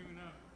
tune up.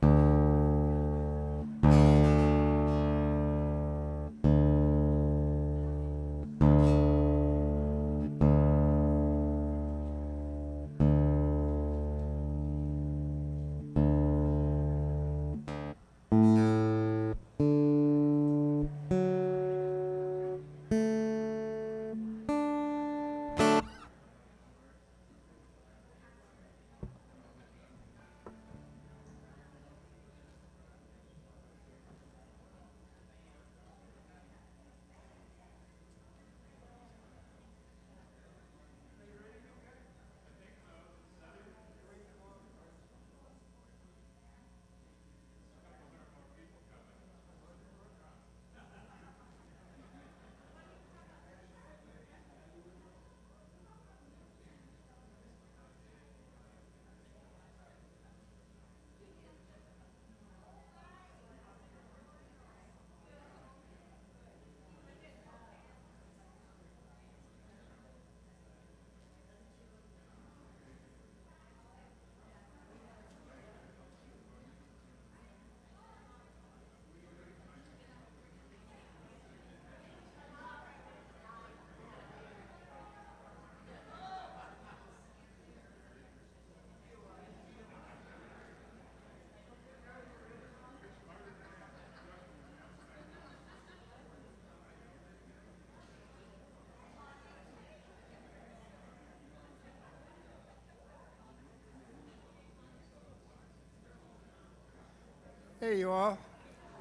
Hey, you all.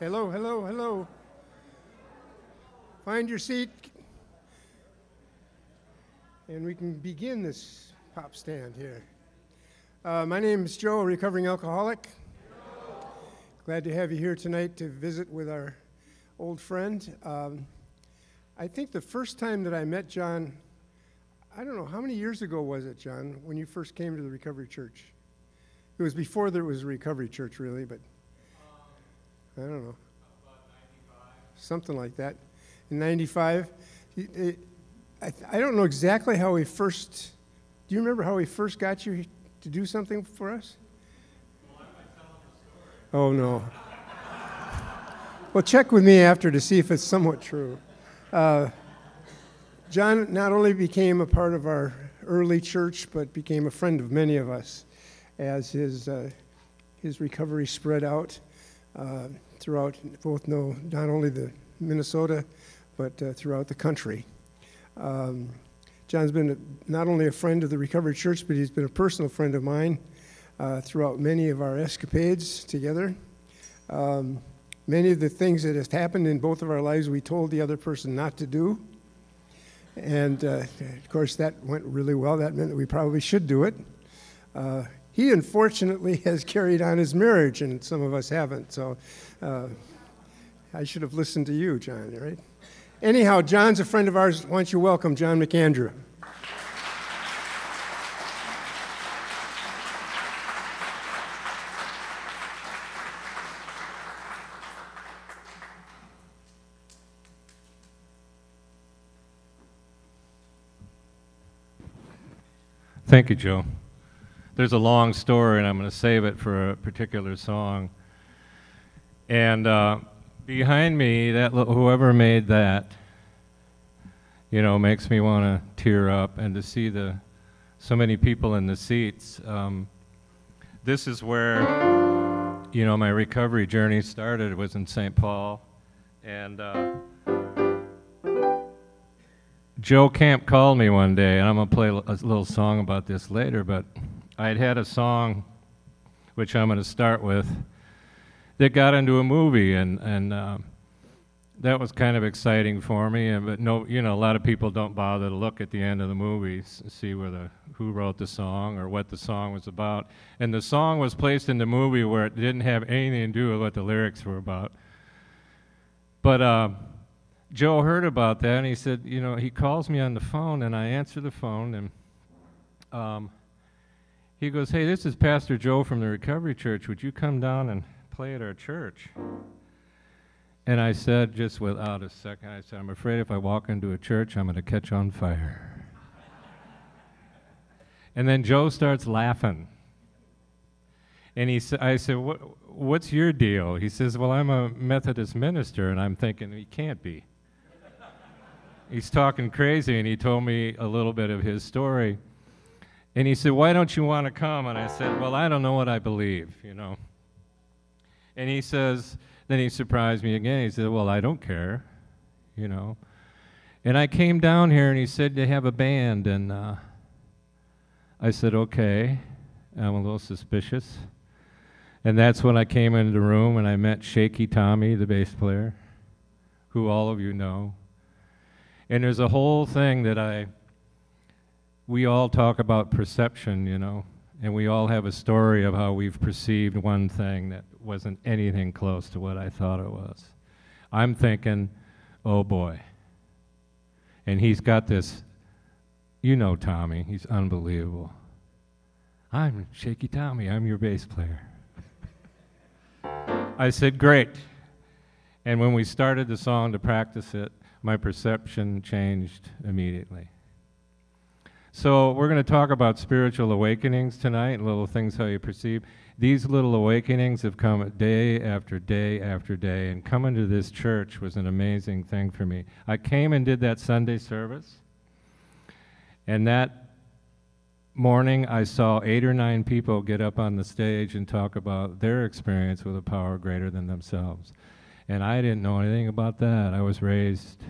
Hello, hello, hello. Find your seat. And we can begin this pop stand here. Uh, my name is Joe, a recovering alcoholic. Glad to have you here tonight to visit with our old friend. Um, I think the first time that I met John, I don't know, how many years ago was it, John, when you first came to the Recovery Church? It was before there was a Recovery Church, really, but I don't know. Something like that. In 95. I, I don't know exactly how he first, do you remember how he first got you to do something for us? Oh, no. Well, check with me after to see if it's somewhat true. Uh, John not only became a part of our early church, but became a friend of many of us as his, uh, his recovery spread out uh, throughout both no, not only the Minnesota, but uh, throughout the country. Um, John's been a, not only a friend of the Recovery Church, but he's been a personal friend of mine uh, throughout many of our escapades together. Um, many of the things that has happened in both of our lives, we told the other person not to do. And uh, of course, that went really well. That meant that we probably should do it. He unfortunately has carried on his marriage, and some of us haven't. So uh, I should have listened to you, John, right? Anyhow, John's a friend of ours. Why don't you welcome John McAndrew? Thank you, Joe. There's a long story, and I'm going to save it for a particular song. And uh, behind me, that whoever made that, you know, makes me want to tear up, and to see the so many people in the seats. Um, this is where, you know, my recovery journey started. It was in St. Paul, and. Uh, Joe Camp called me one day, and I'm going to play a little song about this later, but I had had a song, which I'm going to start with, that got into a movie, and and uh, that was kind of exciting for me. And but no, you know, a lot of people don't bother to look at the end of the movies see where the who wrote the song or what the song was about. And the song was placed in the movie where it didn't have anything to do with what the lyrics were about. But uh, Joe heard about that, and he said, you know, he calls me on the phone, and I answer the phone, and um, he goes, hey, this is Pastor Joe from the Recovery Church. Would you come down and play at our church? And I said, just without a second, I said, I'm afraid if I walk into a church, I'm going to catch on fire. and then Joe starts laughing. And he sa- I said, what, What's your deal? He says, Well, I'm a Methodist minister. And I'm thinking, He can't be he's talking crazy, and he told me a little bit of his story. And he said, Why don't you want to come? And I said, Well, I don't know what I believe, you know. And he says, Then he surprised me again. He said, Well, I don't care, you know. And I came down here, and he said, They have a band. And uh, I said, Okay. I'm a little suspicious. And that's when I came into the room and I met Shaky Tommy, the bass player, who all of you know. And there's a whole thing that I, we all talk about perception, you know, and we all have a story of how we've perceived one thing that wasn't anything close to what I thought it was. I'm thinking, oh boy. And he's got this, you know Tommy, he's unbelievable. I'm Shaky Tommy, I'm your bass player. I said, great. And when we started the song to practice it, my perception changed immediately. So, we're going to talk about spiritual awakenings tonight, little things how you perceive. These little awakenings have come day after day after day, and coming to this church was an amazing thing for me. I came and did that Sunday service, and that morning I saw eight or nine people get up on the stage and talk about their experience with a power greater than themselves. And I didn't know anything about that. I was raised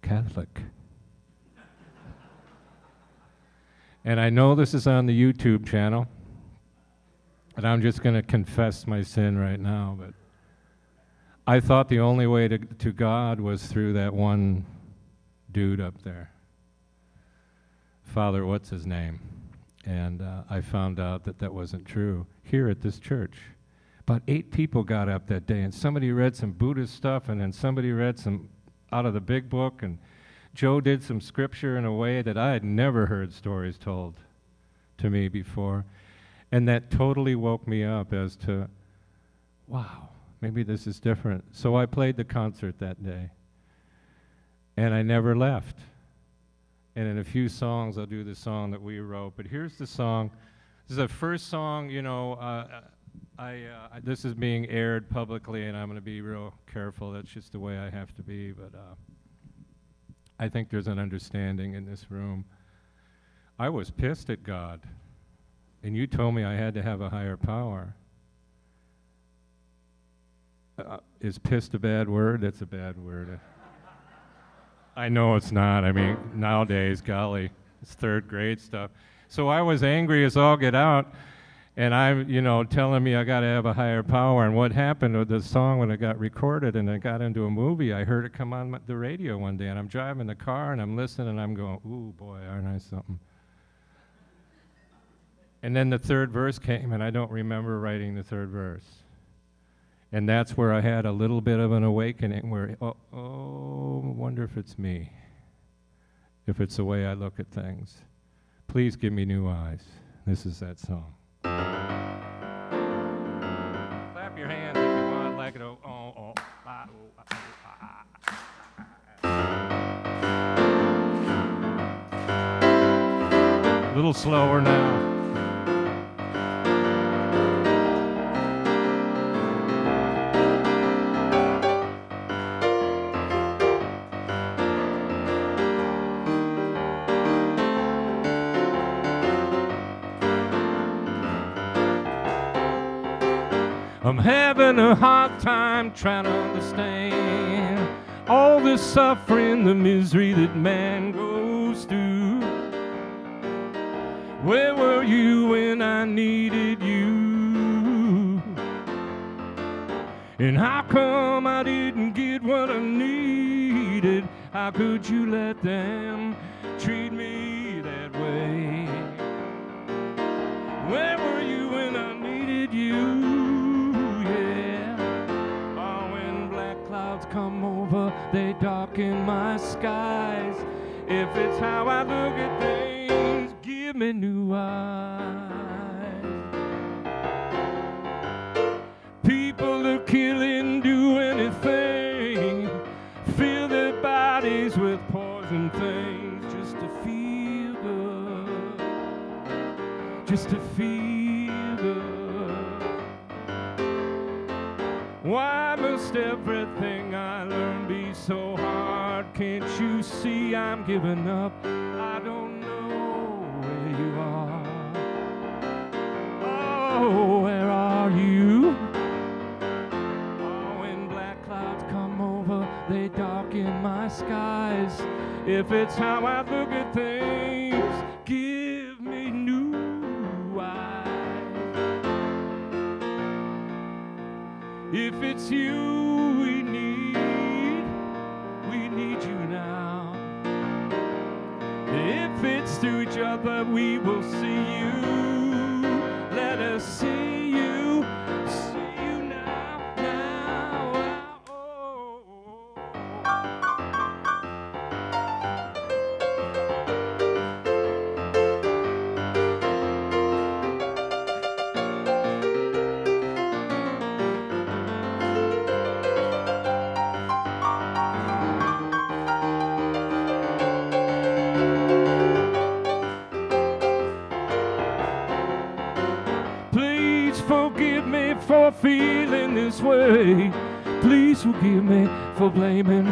Catholic. And I know this is on the YouTube channel. And I'm just going to confess my sin right now, but I thought the only way to, to God was through that one dude up there. Father, what's his name? And uh, I found out that that wasn't true here at this church. About eight people got up that day, and somebody read some Buddhist stuff, and then somebody read some out of the big book, and Joe did some scripture in a way that I had never heard stories told to me before. And that totally woke me up as to, wow, maybe this is different. So I played the concert that day. And I never left. And in a few songs, I'll do the song that we wrote. But here's the song. This is the first song, you know. Uh, I, uh, this is being aired publicly, and I'm going to be real careful. That's just the way I have to be. But uh, I think there's an understanding in this room. I was pissed at God, and you told me I had to have a higher power. Uh, is pissed a bad word? That's a bad word. I know it's not. I mean, nowadays, golly, it's third grade stuff. So I was angry as all get out and I'm, you know, telling me I got to have a higher power. And what happened with the song when it got recorded and it got into a movie, I heard it come on the radio one day, and I'm driving the car and I'm listening and I'm going, "Ooh, boy, aren't I something?" And then the third verse came, and I don't remember writing the third verse. And that's where I had a little bit of an awakening where, oh, oh, wonder if it's me, if it's the way I look at things. Please give me new eyes. This is that song. Clap your hands if you want, like it. Oh, oh, oh, ah, oh, ah, oh, ah. A little slower now. I'm having a hard time trying to understand all the suffering, the misery that man goes through. Where were you when I needed you? And how come I didn't get what I needed? How could you let them treat me that way? Where were you when I needed you? Come over, they darken my skies. If it's how I look at things, give me new eyes. People are killing, do anything, fill their bodies with poison things just to feel good, just to feel Can't you see I'm giving up? I don't know where you are. Oh, where are you? Oh, when black clouds come over, they darken my skies. If it's how I look at things, give me new eyes. If it's you other, we will see you. Blaming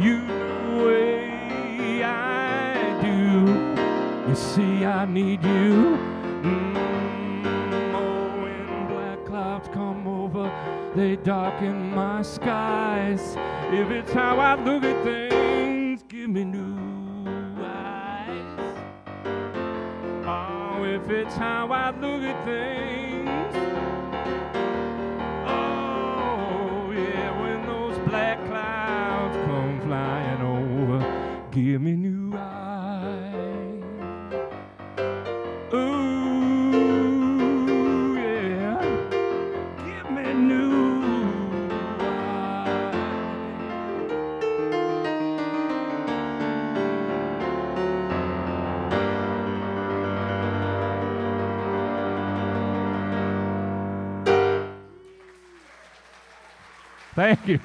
you the way I do. You see, I need you. Mm, oh, when black clouds come over, they darken my skies. If it's how I look at things, give me new eyes. Oh, if it's how I look at things, Thank you.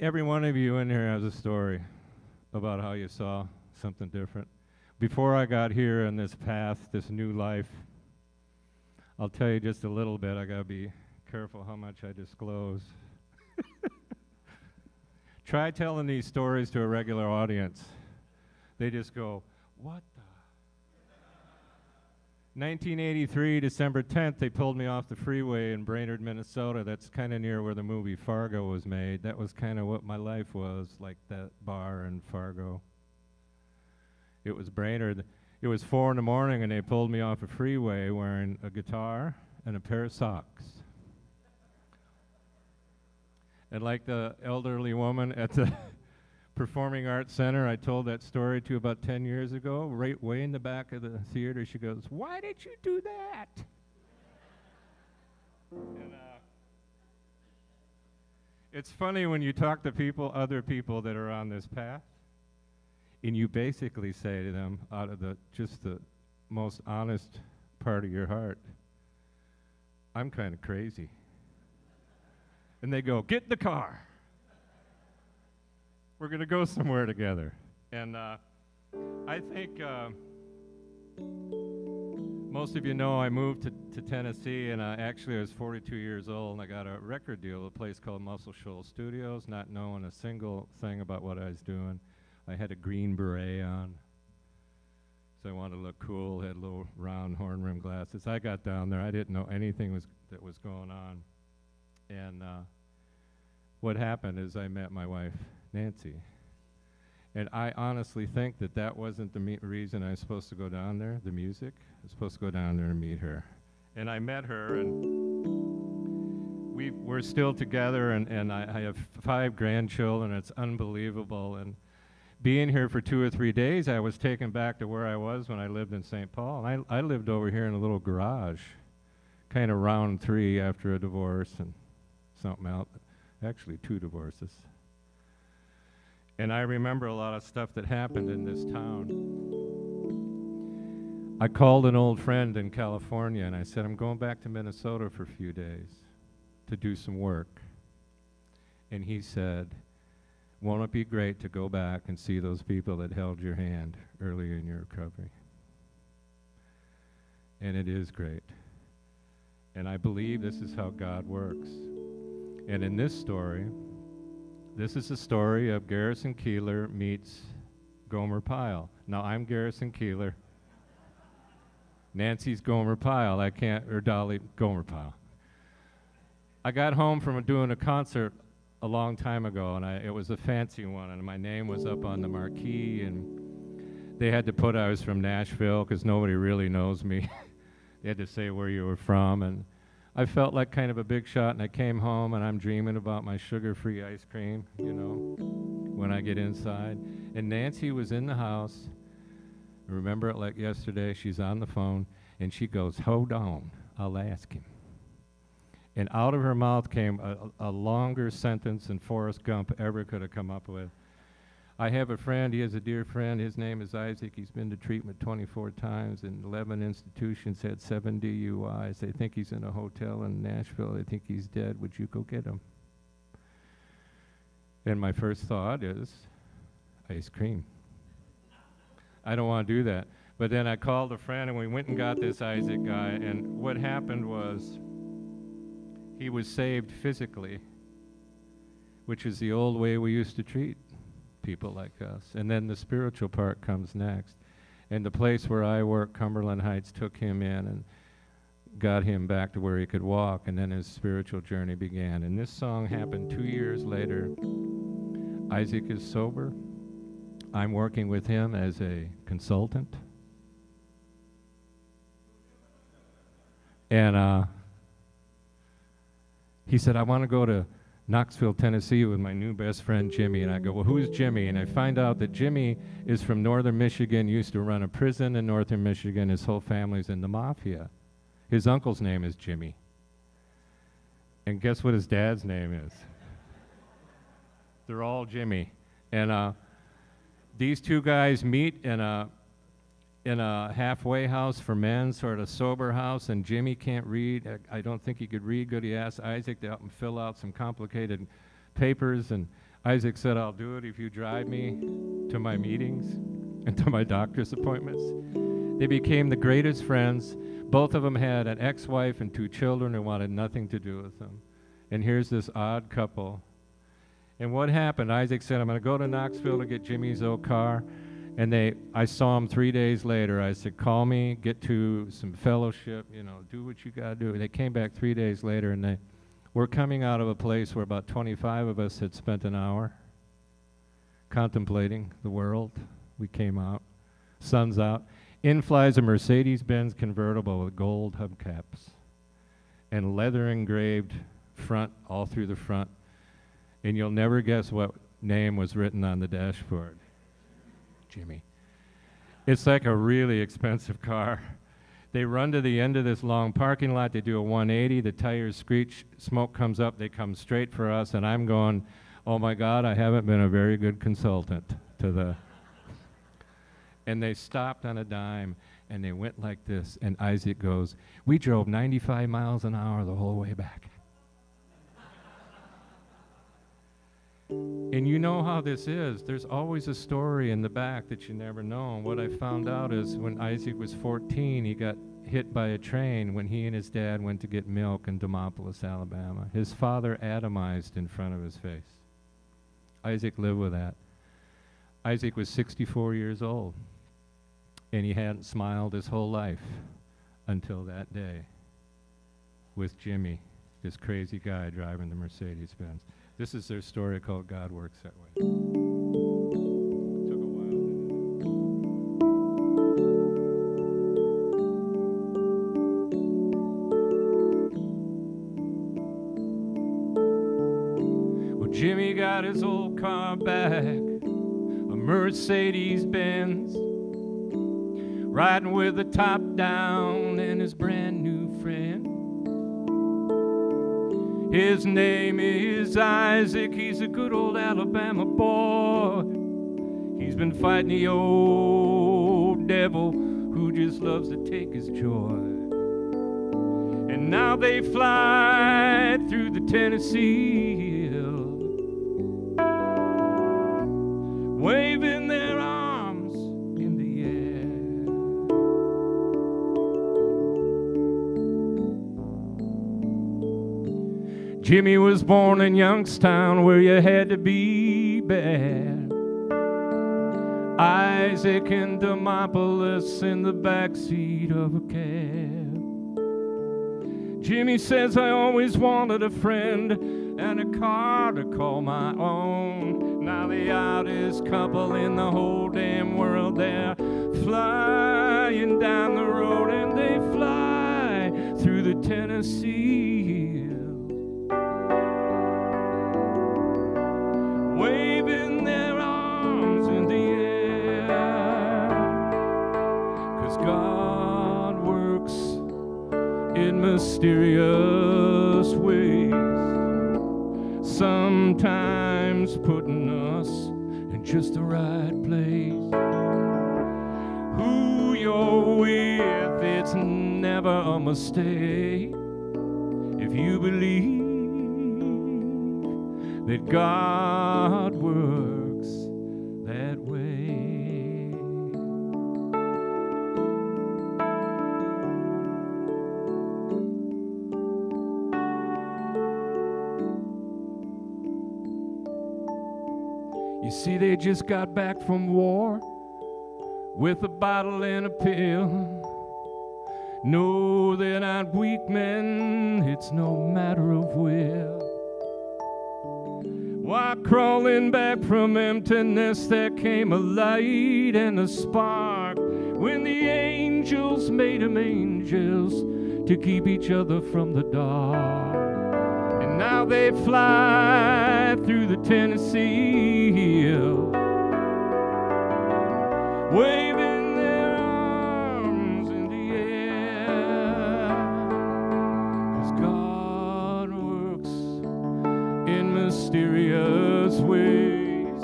Every one of you in here has a story about how you saw something different. Before I got here in this path, this new life, I'll tell you just a little bit. I got to be careful how much I disclose. Try telling these stories to a regular audience. They just go, What? 1983, December 10th, they pulled me off the freeway in Brainerd, Minnesota. That's kind of near where the movie Fargo was made. That was kind of what my life was, like that bar in Fargo. It was Brainerd. It was four in the morning, and they pulled me off a freeway wearing a guitar and a pair of socks. And like the elderly woman at the Performing Arts Center, I told that story to about 10 years ago, right way in the back of the theater. She goes, Why did you do that? and, uh, it's funny when you talk to people, other people that are on this path, and you basically say to them, out of the just the most honest part of your heart, I'm kind of crazy. And they go, Get in the car. We're going to go somewhere together. And uh, I think uh, most of you know I moved to, to Tennessee, and uh, actually I was 42 years old, and I got a record deal at a place called Muscle Shoals Studios, not knowing a single thing about what I was doing. I had a green beret on, so I wanted to look cool, had little round horn rim glasses. I got down there, I didn't know anything was, that was going on. And uh, what happened is I met my wife, Nancy. And I honestly think that that wasn't the reason I was supposed to go down there, the music. I was supposed to go down there and meet her. And I met her, and we, we're still together, and, and I, I have five grandchildren. It's unbelievable. And being here for two or three days, I was taken back to where I was when I lived in St. Paul. And I, I lived over here in a little garage, kind of round three after a divorce and something else. Actually, two divorces. And I remember a lot of stuff that happened in this town. I called an old friend in California and I said, I'm going back to Minnesota for a few days to do some work. And he said, Won't it be great to go back and see those people that held your hand early in your recovery? And it is great. And I believe this is how God works. And in this story, this is the story of Garrison Keillor meets Gomer Pyle. Now, I'm Garrison Keillor. Nancy's Gomer Pyle. I can't, or Dolly Gomer Pyle. I got home from doing a concert a long time ago, and I, it was a fancy one, and my name was up on the marquee, and they had to put I was from Nashville because nobody really knows me. they had to say where you were from, and I felt like kind of a big shot, and I came home and I'm dreaming about my sugar free ice cream, you know, when I get inside. And Nancy was in the house. I remember it like yesterday. She's on the phone, and she goes, Hold on, I'll ask him. And out of her mouth came a, a longer sentence than Forrest Gump ever could have come up with. I have a friend, he is a dear friend. His name is Isaac. He's been to treatment 24 times in 11 institutions, had seven DUIs. They think he's in a hotel in Nashville. They think he's dead. Would you go get him? And my first thought is ice cream. I don't want to do that. But then I called a friend and we went and got this Isaac guy. And what happened was he was saved physically, which is the old way we used to treat people like us. And then the spiritual part comes next. And the place where I work, Cumberland Heights, took him in and got him back to where he could walk, and then his spiritual journey began. And this song happened two years later. Isaac is sober. I'm working with him as a consultant. And uh, he said, I want to go to Knoxville, Tennessee with my new best friend Jimmy. And I go, Well, who's Jimmy? And I find out that Jimmy is from northern Michigan, used to run a prison in northern Michigan. His whole family's in the mafia. His uncle's name is Jimmy. And guess what his dad's name is? They're all Jimmy. And uh, these two guys meet, and uh, in a halfway house for men, sort of sober house, and Jimmy can't read. I, don't think he could read good. He asked Isaac to help him fill out some complicated papers, and Isaac said, I'll do it if you drive me to my meetings and to my doctor's appointments. They became the greatest friends. Both of them had an ex wife and two children who wanted nothing to do with them. And here's this odd couple. And what happened? Isaac said, I'm going to go to Knoxville to get Jimmy's old car. And they, I saw him three days later. I said, call me, get to some fellowship, you know, do what you got to do. And They came back three days later and they were coming out of a place where about 25 of us had spent an hour contemplating the world. We came out, sun's out. In flies a Mercedes Benz convertible with gold hubcaps and leather engraved front, all through the front. And you'll never guess what name was written on the dashboard. Jimmy. It's like a really expensive car. They run to the end of this long parking lot. They do a 180. The tires screech. Smoke comes up. They come straight for us. And I'm going, oh my God, I haven't been a very good consultant to the. and they stopped on a dime and they went like this. And Isaac goes, We drove 95 miles an hour the whole way back. And you know how this is. There's always a story in the back that you never know. And what I found out is when Isaac was 14, he got hit by a train when he and his dad went to get milk in Demopolis, Alabama. His father atomized in front of his face. Isaac lived with that. Isaac was 64 years old, and he hadn't smiled his whole life until that day with Jimmy, this crazy guy driving the Mercedes Benz. This is their story called God Works That Way. Took a while. Well, Jimmy got his old car back, a Mercedes Benz, riding with the top down and his brand new His name is Isaac, he's a good old Alabama boy. He's been fighting the old devil who just loves to take his joy. And now they fly through the Tennessee Jimmy was born in Youngstown where you had to be bad. Isaac in Demopolis in the backseat of a cab. Jimmy says, I always wanted a friend and a car to call my own. Now the oddest couple in the whole damn world, they're flying down the road and they fly through the Tennessee mysterious ways, sometimes putting us in just the right place. Who you're with, it's never a mistake if you believe that God works see, they just got back from war with a bottle and a pill. No, they're not weak men, it's no matter of will. Why, crawling back from emptiness, there came a light and a spark when the angels made them angels to keep each other from the dark. Now they fly through the Tennessee hills, waving their arms in the air. 'Cause God works in mysterious ways,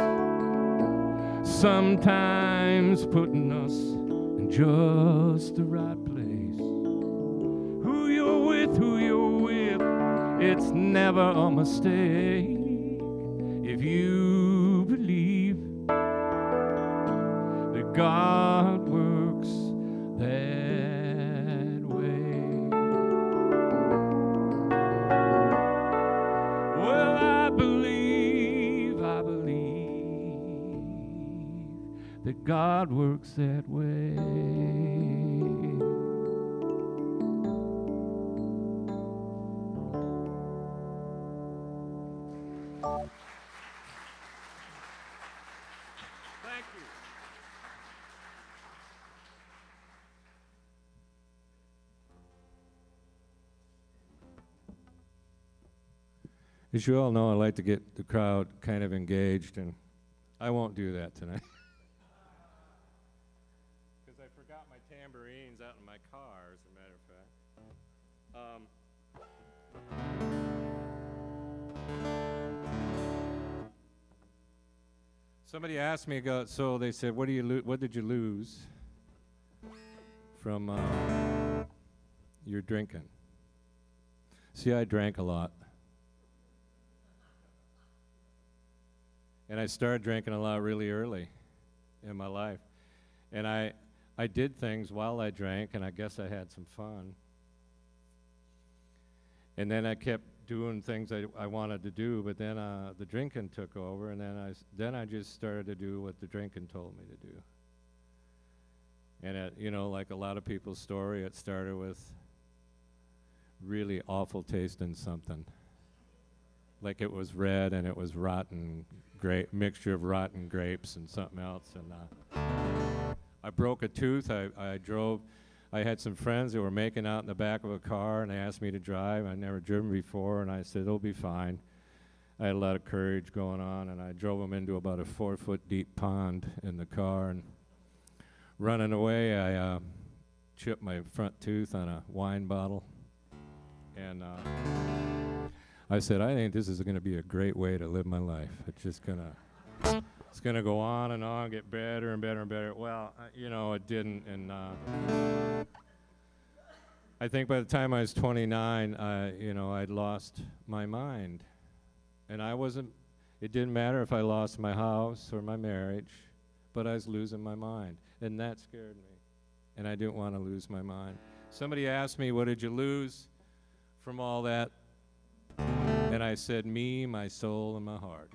sometimes putting us in just the right place. Who you're with, who you're with, it's never a mistake if you believe that God works that way. Well, I believe, I believe that God works that way. As you all know, I like to get the crowd kind of engaged, and I won't do that tonight. Because I forgot my tambourines out in my car, as a matter of fact. Um, somebody asked me, ago, so they said, "What do you What did you lose from uh, your drinking?" See, I drank a lot. And I started drinking a lot really early in my life. And I, I did things while I drank, and I guess I had some fun. And then I kept doing things I, I wanted to do, but then uh, the drinking took over, and then I, then I just started to do what the drinking told me to do. And it, you know, like a lot of people's story, it started with really awful tasting something. Like it was red and it was rotten grape mixture of rotten grapes and something else. And uh, I broke a tooth. I, I drove. I had some friends who were making out in the back of a car, and they asked me to drive. I'd never driven before, and I said it'll be fine. I had a lot of courage going on, and I drove them into about a four-foot deep pond in the car, and running away, I uh, chipped my front tooth on a wine bottle, and. Uh, I said, I think this is going to be a great way to live my life. It's just going to, it's going to go on and on, get better and better and better. Well, uh, you know, it didn't. And uh, I think by the time I was 29, uh, you know, I'd lost my mind. And I wasn't, it didn't matter if I lost my house or my marriage, but I was losing my mind. And that scared me. And I didn't want to lose my mind. Somebody asked me, What did you lose from all that? And I said, Me, my soul, and my heart.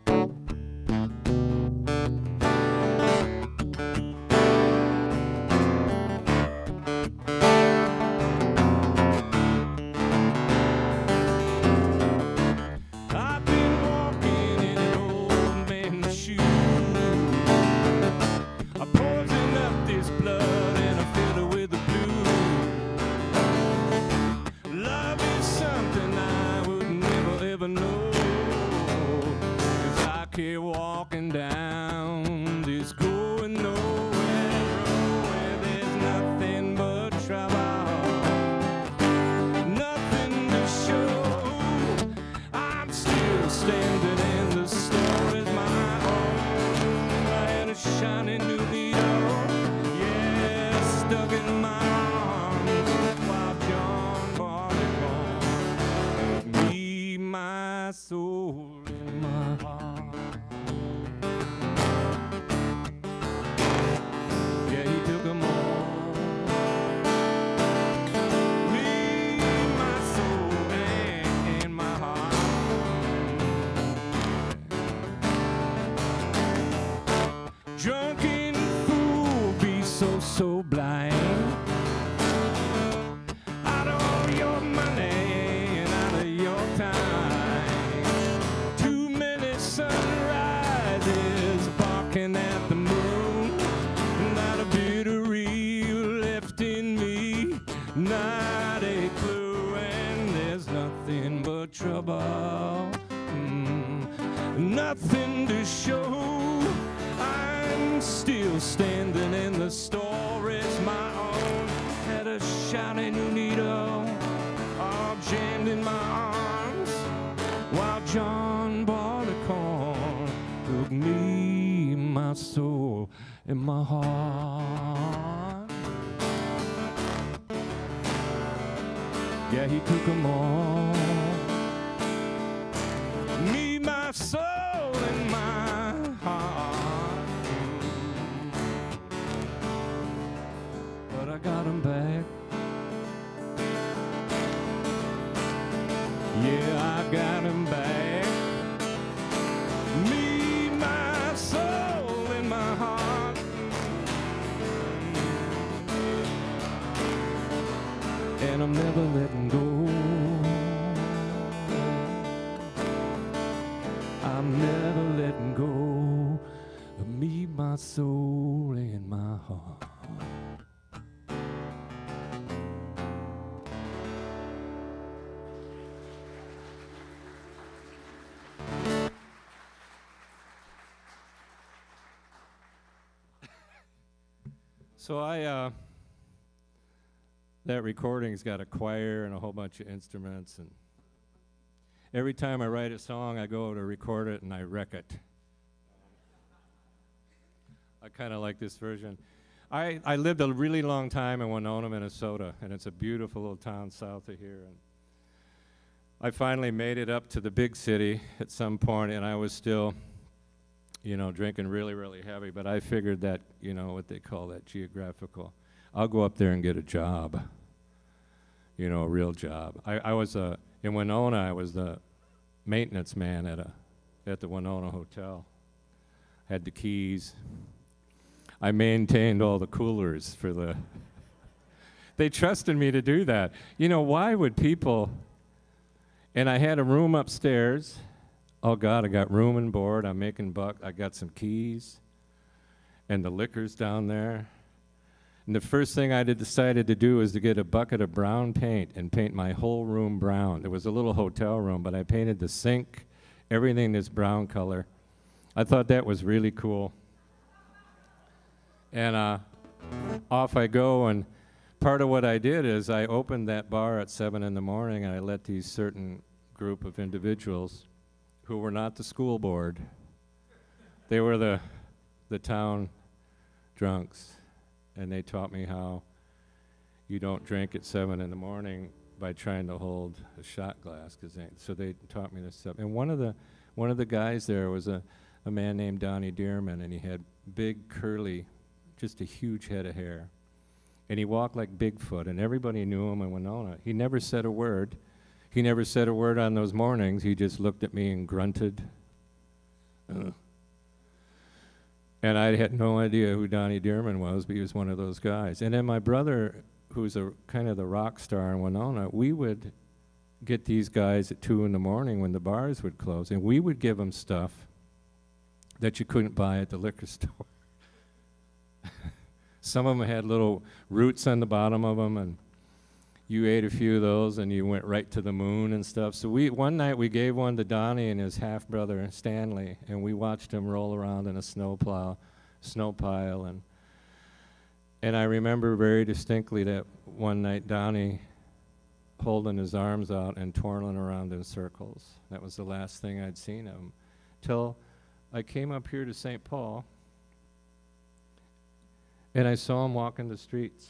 So I, uh, that recording's got a choir and a whole bunch of instruments, and every time I write a song, I go to record it and I wreck it. I kind of like this version. I, I lived a really long time in Winona, Minnesota, and it's a beautiful little town south of here. And I finally made it up to the big city at some point, and I was still you know, drinking really, really heavy, but I figured that, you know, what they call that geographical. I'll go up there and get a job, you know, a real job. I, I was uh, in Winona, I was the maintenance man at, a, at the Winona Hotel. Had the keys. I maintained all the coolers for the. they trusted me to do that. You know, why would people. And I had a room upstairs oh God, I got room and board. I'm making buck. I got some keys, and the liquor's down there. And the first thing I decided to do was to get a bucket of brown paint and paint my whole room brown. It was a little hotel room, but I painted the sink, everything this brown color. I thought that was really cool. And uh, off I go, and part of what I did is I opened that bar at 7 in the morning, and I let these certain group of individuals who were not the school board. They were the, the town drunks, and they taught me how you don't drink at seven in the morning by trying to hold a shot glass. Cause they, so they taught me this stuff. And one of the one of the guys there was a, a man named Donnie Dearman, and he had big curly, just a huge head of hair, and he walked like Bigfoot, and everybody knew him in Winona. He never said a word he never said a word on those mornings. He just looked at me and grunted. And I had no idea who Donnie Dearman was, but he was one of those guys. And then my brother, who's a kind of the rock star in Winona, we would get these guys at two in the morning when the bars would close, and we would give them stuff that you couldn't buy at the liquor store. Some of them had little roots on the bottom of them, and you ate a few of those and you went right to the moon and stuff. So we one night we gave one to Donnie and his half brother Stanley, and we watched him roll around in a snowplow, snow pile, and and I remember very distinctly that one night Donnie holding his arms out and twirling around in circles. That was the last thing I'd seen of him, till I came up here to St. Paul, and I saw him walking the streets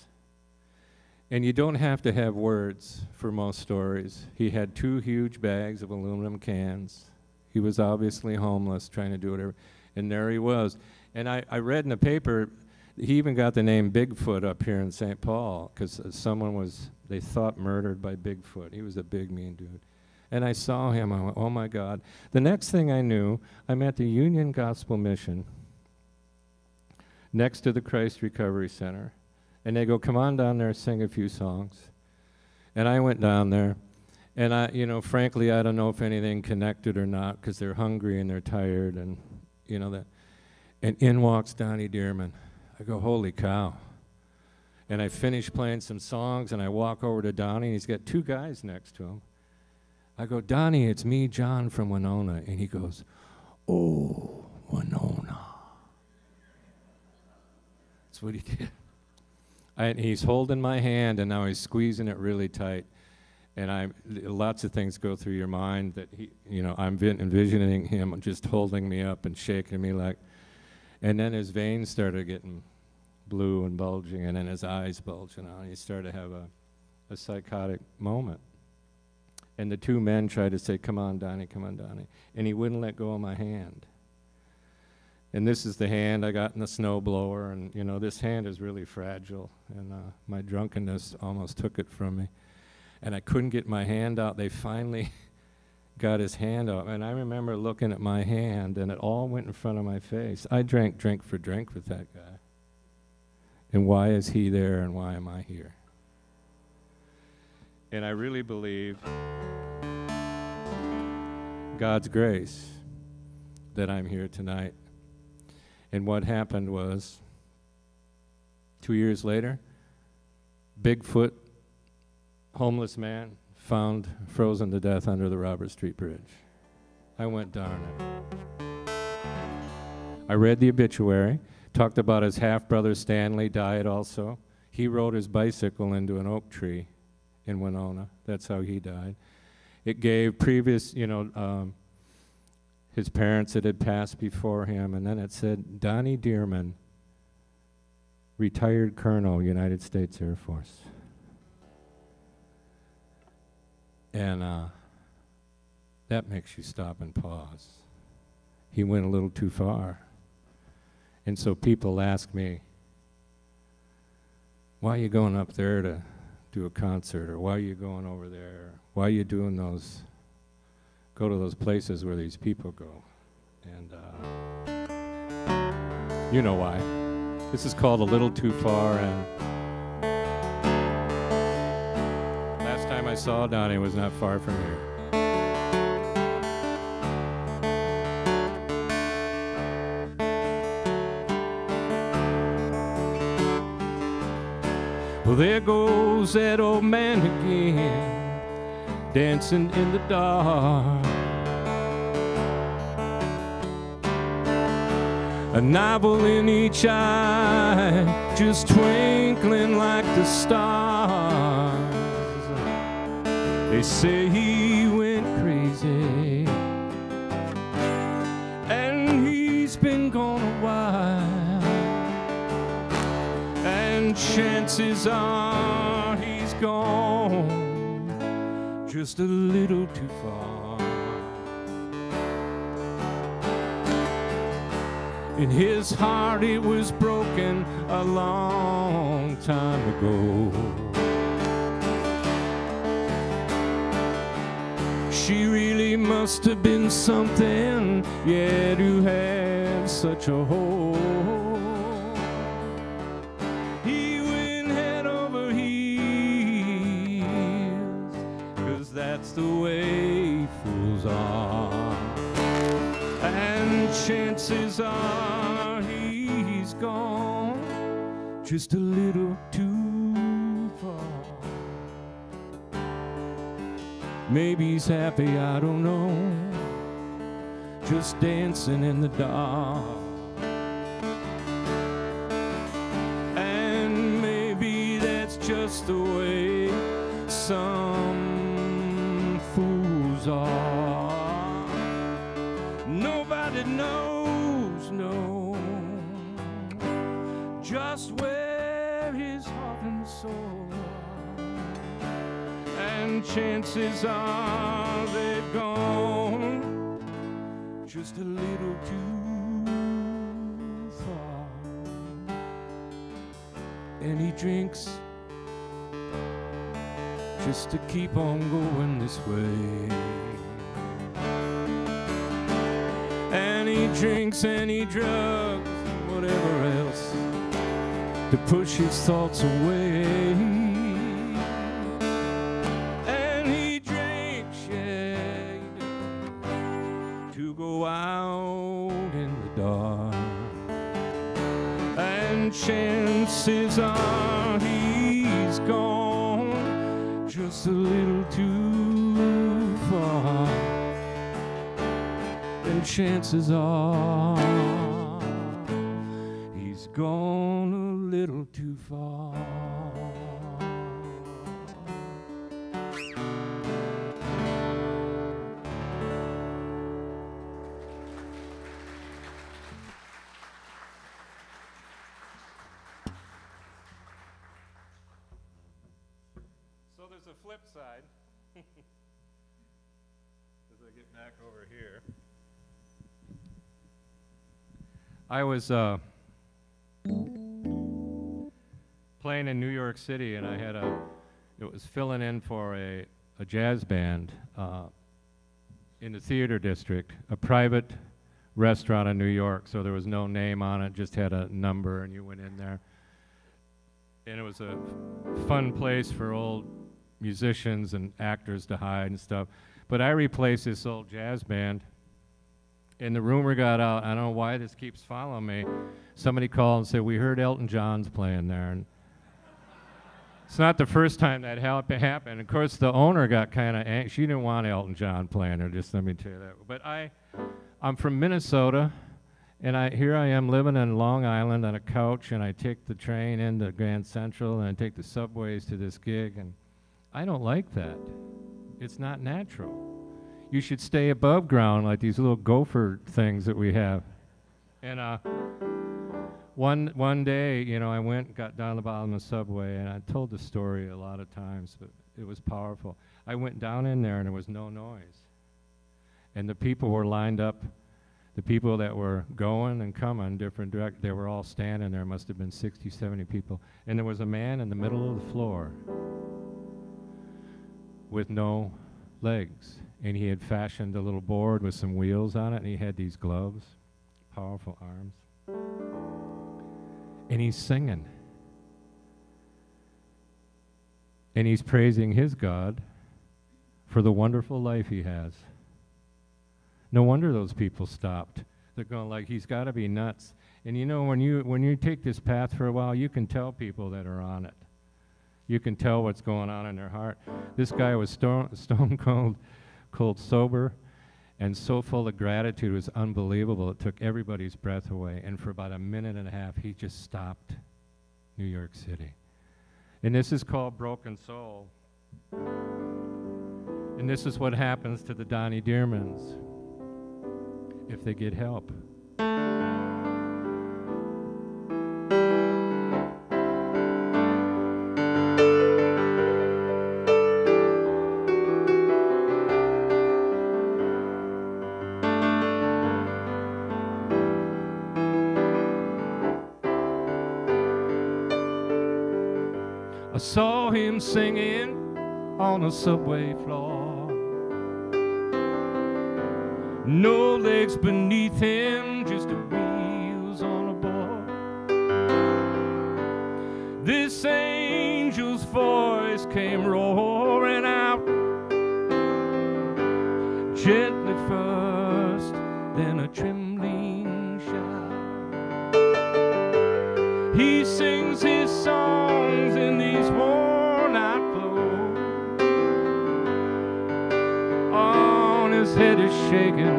and you don't have to have words for most stories. He had two huge bags of aluminum cans. He was obviously homeless, trying to do whatever. And there he was. And I, I read in the paper, he even got the name Bigfoot up here in St. Paul because uh, someone was, they thought, murdered by Bigfoot. He was a big, mean dude. And I saw him. I went, oh my God. The next thing I knew, I'm at the Union Gospel Mission next to the Christ Recovery Center and they go, "Come on down there, sing a few songs." And I went down there, and I, you know, frankly, I don't know if anything connected or not because they're hungry and they're tired, and you know that. And in walks Donnie Dearman. I go, "Holy cow!" And I finish playing some songs, and I walk over to Donnie, and he's got two guys next to him. I go, Donnie, it's me, John from Winona. And he goes, Oh, Winona. That's what he did. And he's holding my hand, and now he's squeezing it really tight. And I, lots of things go through your mind that he, you know, I'm envisioning him just holding me up and shaking me like, and then his veins started getting blue and bulging, and then his eyes bulging out. And he started to have a, a psychotic moment. And the two men tried to say, Come on, Donnie, come on, Donnie. And he wouldn't let go of my hand. And this is the hand I got in the snowblower. And, you know, this hand is really fragile. And uh, my drunkenness almost took it from me. And I couldn't get my hand out. They finally got his hand out. And I remember looking at my hand, and it all went in front of my face. I drank drink for drink with that guy. And why is he there, and why am I here? And I really believe God's grace that I'm here tonight. And what happened was, two years later, Bigfoot, homeless man, found frozen to death under the Robert Street Bridge. I went, darn it. I read the obituary, talked about his half brother Stanley died also. He rode his bicycle into an oak tree in Winona. That's how he died. It gave previous, you know, um, his parents that had passed before him, and then it said Donnie Dearman, retired colonel, United States Air Force. And uh, that makes you stop and pause. He went a little too far. And so people ask me, why are you going up there to do a concert? Or why are you going over there? Why are you doing those, go to those places where these people go? And uh, you know why. This is called A Little Too Far. And last time I saw Donnie was not far from here. Well, there goes that old man again, dancing in the dark. A novel in each eye, just twinkling like the stars. They say he went crazy, and he's been gone a while. And chances are he's gone just a little too far. In his heart, it was broken a long time ago. She really must have been something, yeah, to have such a hold. Chances are he's gone just a little too far. Maybe he's happy, I don't know, just dancing in the dark. And maybe that's just the way some fools are. Just where his heart and soul are. And chances are they've gone just a little too far. And he drinks just to keep on going this way. And he drinks and he drugs, whatever else, to push his thoughts away. And he he does, to go out in the dark. And chances are he's gone just a little too far. And chances are I was uh, playing in New York City, and I had a. It was filling in for a, a jazz band uh, in the theater district, a private restaurant in New York. So there was no name on it, just had a number, and you went in there. And it was a fun place for old musicians and actors to hide and stuff. But I replaced this old jazz band, and the rumor got out. I don't know why this keeps following me. Somebody called and said, We heard Elton John's playing there. And it's not the first time that happened. Of course, the owner got kind of anxious. She didn't want Elton John playing there, just let me tell you that. But I, I'm from Minnesota, and I, here I am living in Long Island on a couch, and I take the train into Grand Central, and I take the subways to this gig, and I don't like that. It's not natural. You should stay above ground like these little gopher things that we have. And uh, one one day, you know, I went, got down the bottom of the subway, and I told the story a lot of times, but it was powerful. I went down in there, and there was no noise, and the people were lined up. The people that were going and coming different direct, they were all standing there. Must have been 60, 70 people, and there was a man in the middle of the floor with no legs, and he had fashioned a little board with some wheels on it, and he had these gloves, powerful arms and he's singing. And he's praising his God for the wonderful life he has. No wonder those people stopped. They're going like he's got to be nuts. And you know when you when you take this path for a while, you can tell people that are on it. You can tell what's going on in their heart. This guy was stone, stone cold, cold sober and so full of gratitude was unbelievable. It took everybody's breath away. And for about a minute and a half, he just stopped New York City. And this is called Broken Soul. And this is what happens to the Donnie Dearmans if they get help. On a subway floor. No legs beneath him, just the wheels on a board. This angel's voice came roaring head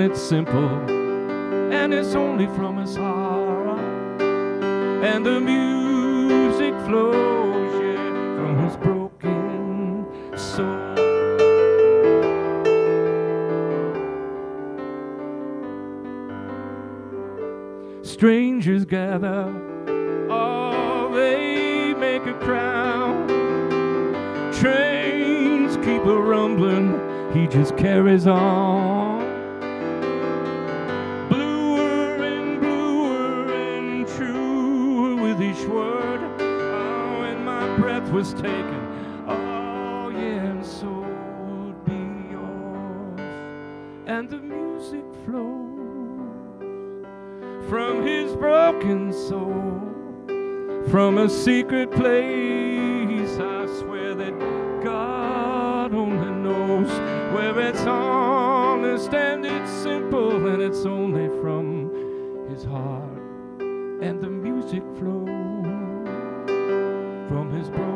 it's simple, and it's only from from his broken soul, from a secret place. I swear that God only knows where it's honest and it's simple, and it's only from his heart. And the music flows from his broken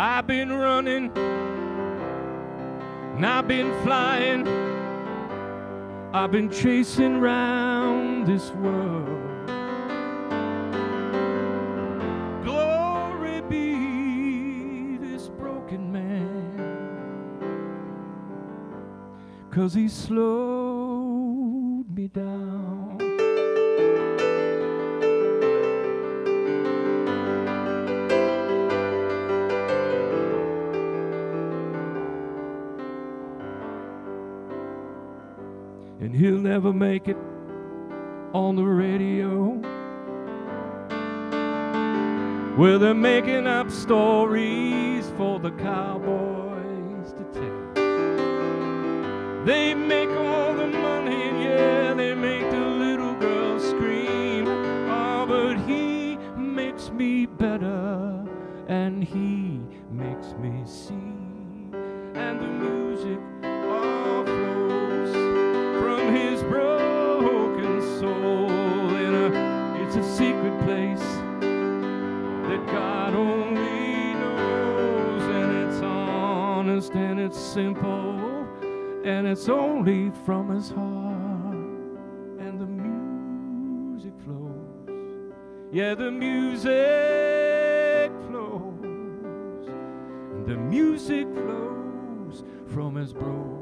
I've been running, and I've been flying. I've been chasing round this world. Glory be this broken man, cause he slowed me down. Make it on the radio. Where they're making up stories for the cowboys music flows from his broken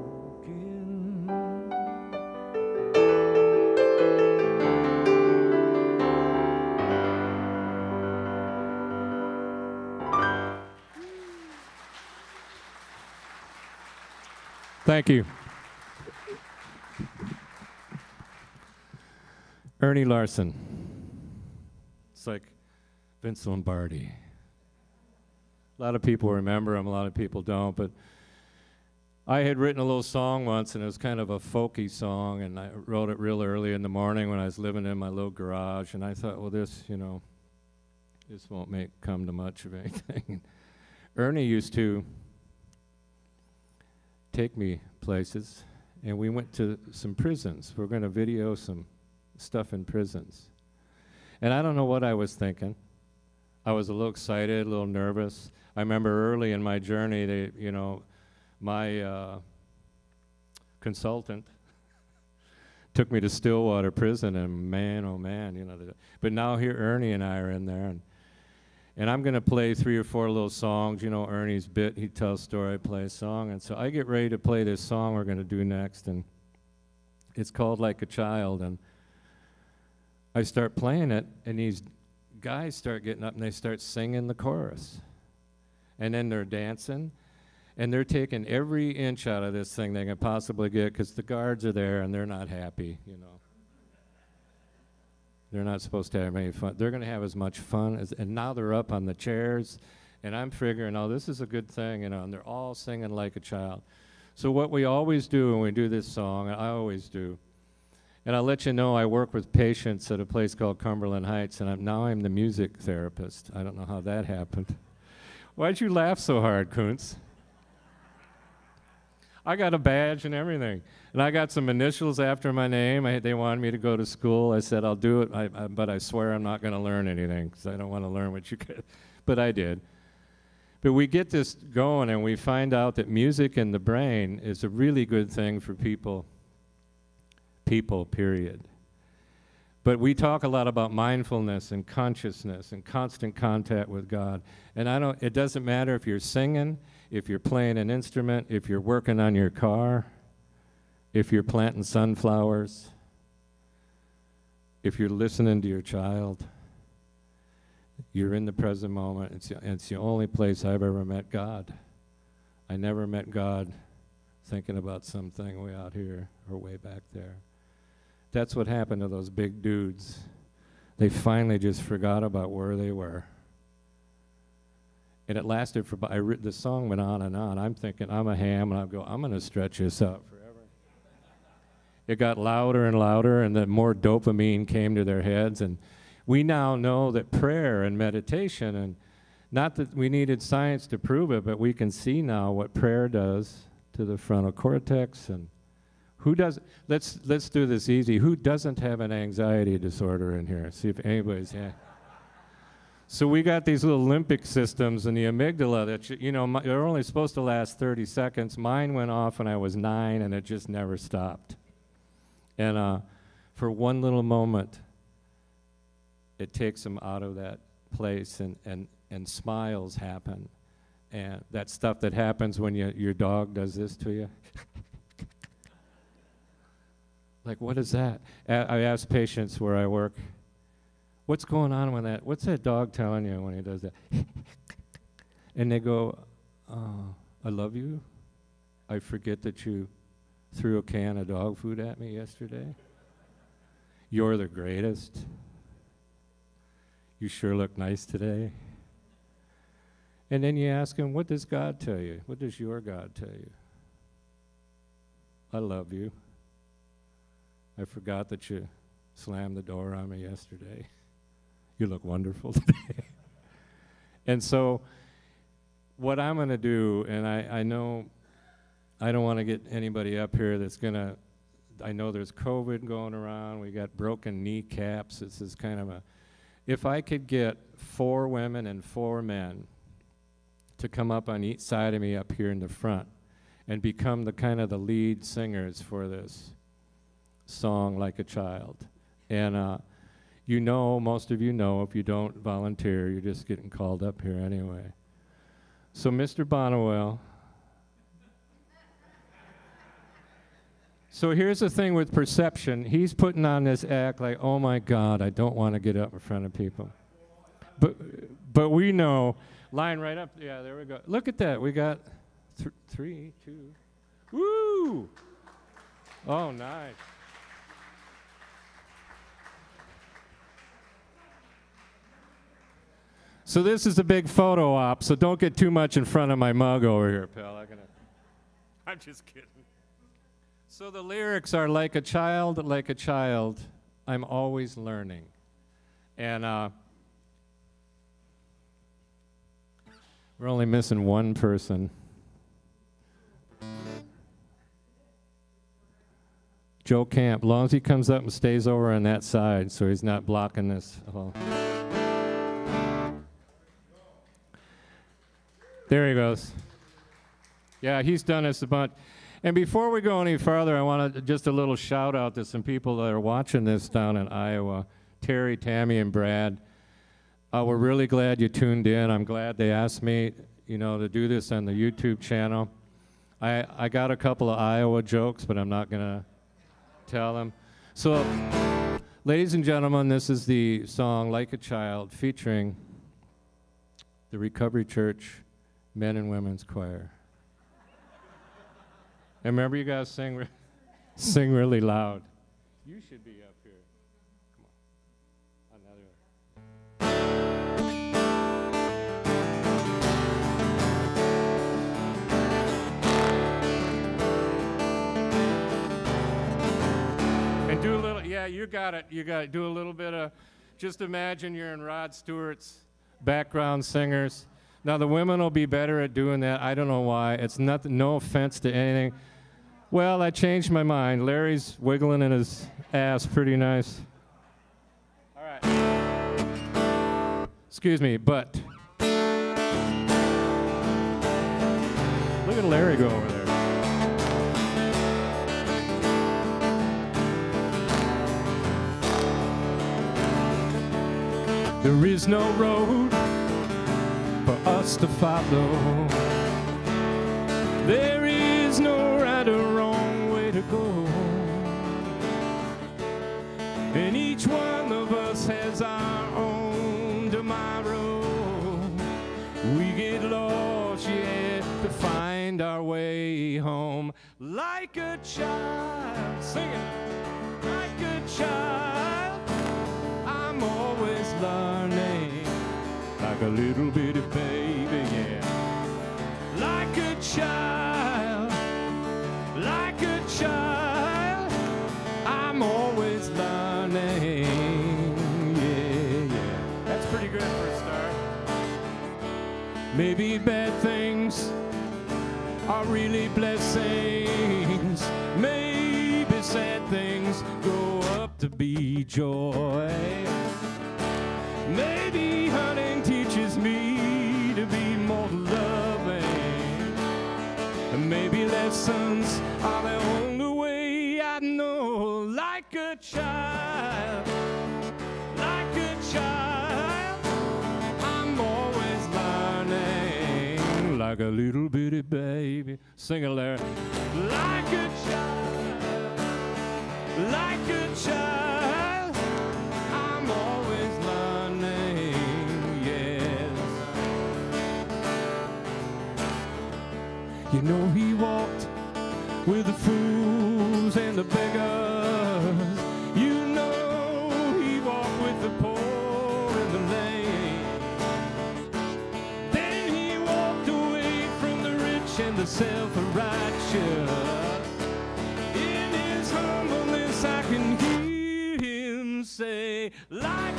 Thank you. Earnie Larsen. It's like Vince Lombardi. A lot of people remember him, a lot of people don't, but I had written a little song once, and it was kind of a folky song, and I wrote it real early in the morning when I was living in my little garage, and I thought, well, this, you know, this won't make come to much of anything. Earnie used to take me places, and we went to some prisons. We are going to video some stuff in prisons. And I don't know what I was thinking. I was a little excited, a little nervous. I remember early in my journey, they, you know, my uh, consultant took me to Stillwater Prison, and man, oh man, you know. The, but now here, Earnie and I are in there, and and I'm going to play three or four little songs. You know, Earnie's bit, he tells story, I play a song. And so I get ready to play this song we're going to do next. And it's called Like a Child. And I start playing it, and these guys start getting up and they start singing the chorus. And then they're dancing. And they're taking every inch out of this thing they can possibly get because the guards are there and they're not happy, you know. They're not supposed to have any fun. They're going to have as much fun as, and now they're up on the chairs, and I'm figuring, oh, this is a good thing, you know, and they're all singing like a child. So what we always do when we do this song, I always do, and I'll let you know I work with patients at a place called Cumberland Heights, and I'm, now I'm the music therapist. I don't know how that happened. Why'd you laugh so hard, Kuntz? I got a badge and everything. And I got some initials after my name. I, they wanted me to go to school. I said, I'll do it, I, I, but I swear I'm not going to learn anything because I don't want to learn what you could. But I did. But we get this going and we find out that music in the brain is a really good thing for people, people, period. But we talk a lot about mindfulness and consciousness and constant contact with God. And I don't, it doesn't matter if you're singing, if you're playing an instrument, if you're working on your car, if you're planting sunflowers, if you're listening to your child, you're in the present moment. It's it's the only place I've ever met God. I never met God thinking about something way out here or way back there. That's what happened to those big dudes. They finally just forgot about where they were. And it lasted for, I re- the song went on and on. I'm thinking, I'm a ham, and I go, I'm going to stretch this out forever. It got louder and louder, and the more dopamine came to their heads. And we now know that prayer and meditation, and not that we needed science to prove it, but we can see now what prayer does to the frontal cortex. And who does, let's, let's do this easy. Who doesn't have an anxiety disorder in here? See if anybody's, yeah. So we got these little limbic systems in the amygdala that you, know my, they're only supposed to last 30 seconds. Mine went off when I was nine, and it just never stopped. And uh, for one little moment, it takes them out of that place, and and and smiles happen, and that stuff that happens when you, your dog does this to you. like what is that? I ask patients where I work what's going on with that? What's that dog telling you when he does that? and they go, oh, I love you. I forget that you threw a can of dog food at me yesterday. You're the greatest. You sure look nice today. And then you ask him, What does God tell you? What does your God tell you? I love you. I forgot that you slammed the door on me yesterday. You look wonderful today. and so, what I'm going to do, and I, I know I don't want to get anybody up here that's going to, I know there's COVID going around. We got broken kneecaps. This is kind of a, if I could get four women and four men to come up on each side of me up here in the front and become the kind of the lead singers for this song like a child. And, uh, you know, most of you know, if you don't volunteer, you're just getting called up here anyway. So, Mr. Bonnewell. So here's the thing with perception. He's putting on this act like, oh my God, I don't want to get up in front of people. But, but we know, line right up, yeah, there we go. Look at that. We got th- three, two. Woo! Oh, nice. So this is a big photo op, so don't get too much in front of my mug over here, pal. I'm, gonna I'm just kidding. So the lyrics are like a child, like a child, I'm always learning. And uh, we're only missing one person. Joe Camp, long as he comes up and stays over on that side so he's not blocking this. Oh. There he goes. Yeah, he's done us a bunch. And before we go any further, I want to just a little shout out to some people that are watching this down in Iowa Terry, Tammy, and Brad. Uh, we're really glad you tuned in. I'm glad they asked me, you know, to do this on the YouTube channel. I, I got a couple of Iowa jokes, but I'm not going to tell them. So, ladies and gentlemen, this is the song Like a Child featuring the Recovery Church men and women's choir. and remember, you guys sing, re- sing really loud. You should be up here. Come on. Another. And do a little, yeah, you got it. You got. Do a little bit of, just imagine you're in Rod Stewart's background singers. Now the women will be better at doing that. I don't know why. It's nothing. No offense to anything. Well, I changed my mind. Larry's wiggling in his ass pretty nice. All right. Excuse me, but look at Larry go over there. There is no road for us to follow. There is no right or wrong way to go. And each one of us has our own tomorrow. We get lost yet to find our way home like a child. Sing it. Like a child. I'm always learning like a little bitty baby, yeah. Like a child, like a child, I'm always learning, yeah, yeah. That's pretty good for a start. Maybe bad things are really blessings. Maybe sad things grow up to be joy. Maybe lessons are the only way I know. Like a child, like a child, I'm always learning. Like a little bitty baby. Sing it, Larry. Like a child, like a child, I'm always You know he walked with the fools and the beggars. You know he walked with the poor and the lame. Then he walked away from the rich and the self-righteous. In his humbleness, I can hear him say, like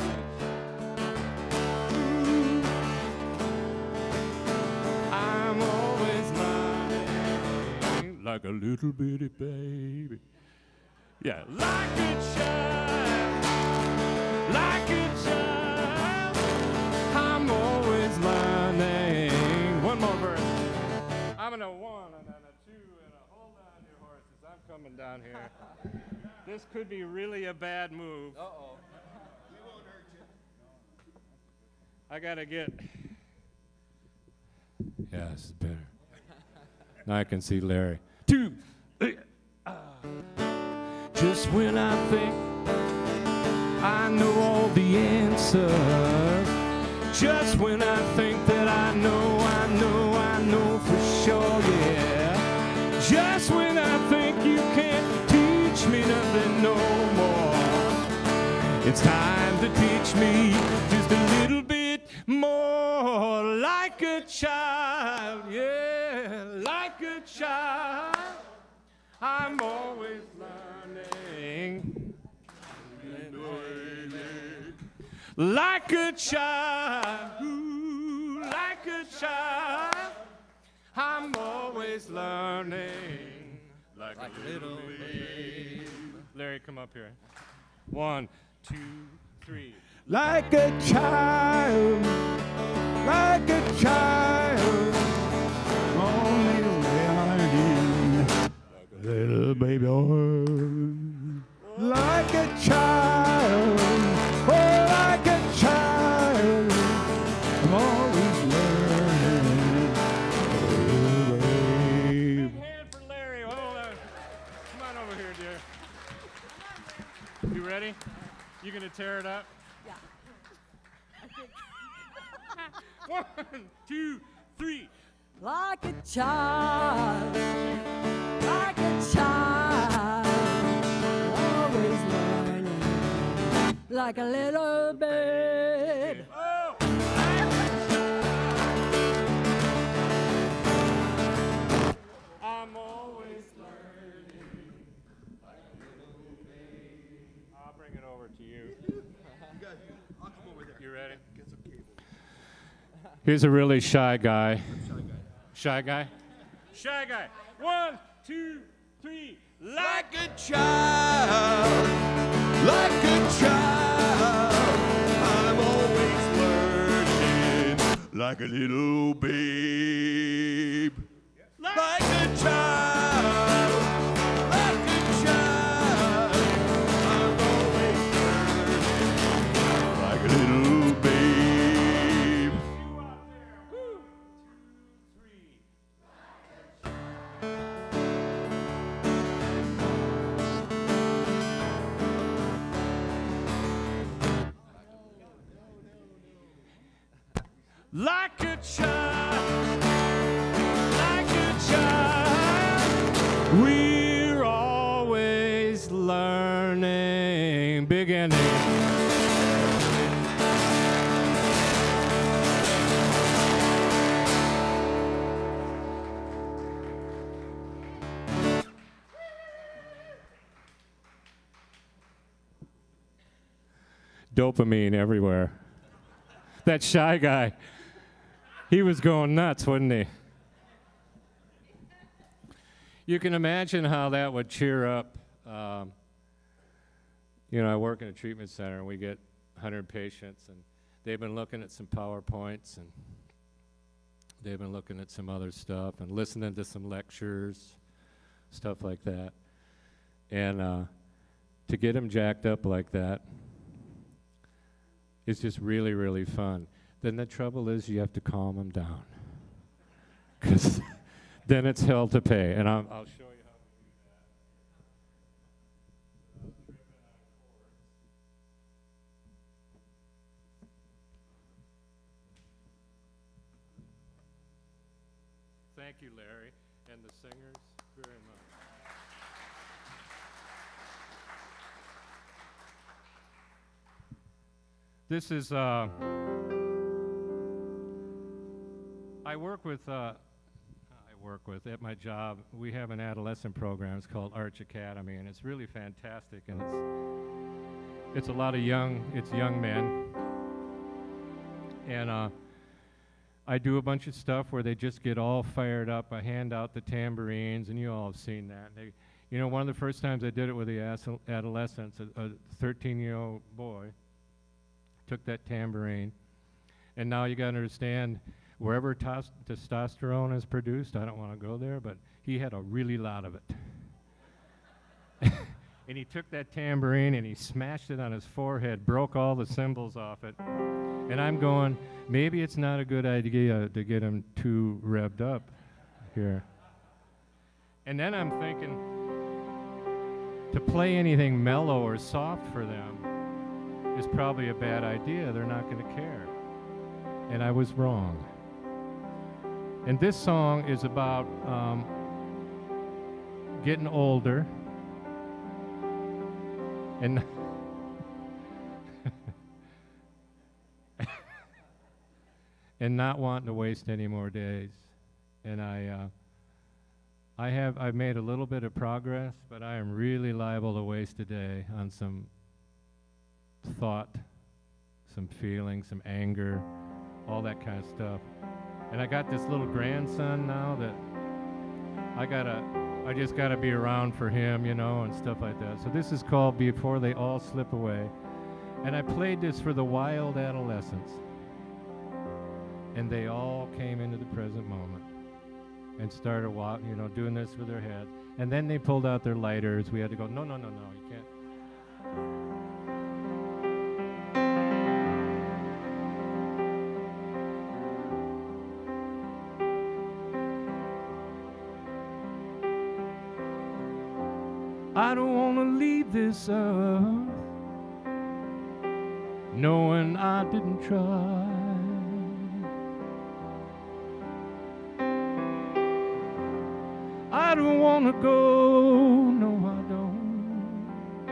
like a little bitty baby. Yeah, like a child, like a child. I'm always learning. One more verse. I'm in a one and then a two and a hold on, your horses. I'm coming down here. this could be really a bad move. Uh oh. We won't hurt you. I gotta get. Yeah, this is better. now I can see Larry. Two. uh, Just when I think I know all the answers. Just when I think that I know, I know, I know for sure, yeah. Just when I think you can't teach me nothing no more. It's time to teach me just a little bit more like a child, yeah, like a child. I'm always learning. Like a child, ooh, like a child, I'm always learning. Like, a little baby. Larry, come up here. One, two, three. like a child, like a child, little baby, like a child, oh, like a child, I'm always learning, little baby. Big hand for Larry. Hold on. Come on over here, dear. You ready? You gonna tear it up? Yeah. One, two, three. Like a child, like a child, always learning, like a little babe. Oh! I'm always learning. Like a little baby. I'll bring it over to you. You ready? Here's a really shy guy. Shy guy? Shy guy. One, two, three. Like a child, like a child, I'm always learning, like a little babe. Like a child, Like a child, like a child, we're always learning. Big ending. Dopamine everywhere. That shy guy, he was going nuts, wasn't he? You can imagine how that would cheer up. Um, you know, I work in a treatment center, and we get 100 patients, and they've been looking at some PowerPoints, and they've been looking at some other stuff, and listening to some lectures. stuff like that. And uh, to get them jacked up like that is just really, really fun. Then the trouble is you have to calm them down. Because then it's hell to pay. And I'll, I'll show you how to do that. Thank you, Larry, and the singers very much. This is, uh, I work with, uh, I work with at my job. We have an adolescent program. It's called Arch Academy, and it's really fantastic. And it's, it's a lot of young, it's young men. And uh, I do a bunch of stuff where they just get all fired up. I hand out the tambourines, and you all have seen that. They, you know, one of the first times I did it with the adolescents, a 13 year old boy took that tambourine. And now you got to understand wherever tos- testosterone is produced, I don't want to go there, but he had a really lot of it. and he took that tambourine and he smashed it on his forehead, broke all the cymbals off it. And I'm going, maybe it's not a good idea to get him too revved up here. And then I'm thinking, to play anything mellow or soft for them is probably a bad idea. They're not going to care. And I was wrong. And this song is about um, getting older and and not wanting to waste any more days. And I, uh, I have, I've made a little bit of progress, but I am really liable to waste a day on some thought, some feeling, some anger, all that kind of stuff. And I got this little grandson now that I gotta, I just gotta be around for him, you know, and stuff like that. So this is called Before They All Slip Away. And I played this for the wild adolescents. And they all came into the present moment and started walking, you know, doing this with their heads. And then they pulled out their lighters. We had to go, no, no, no, no, this earth knowing I didn't try. I don't want to go, no, I don't,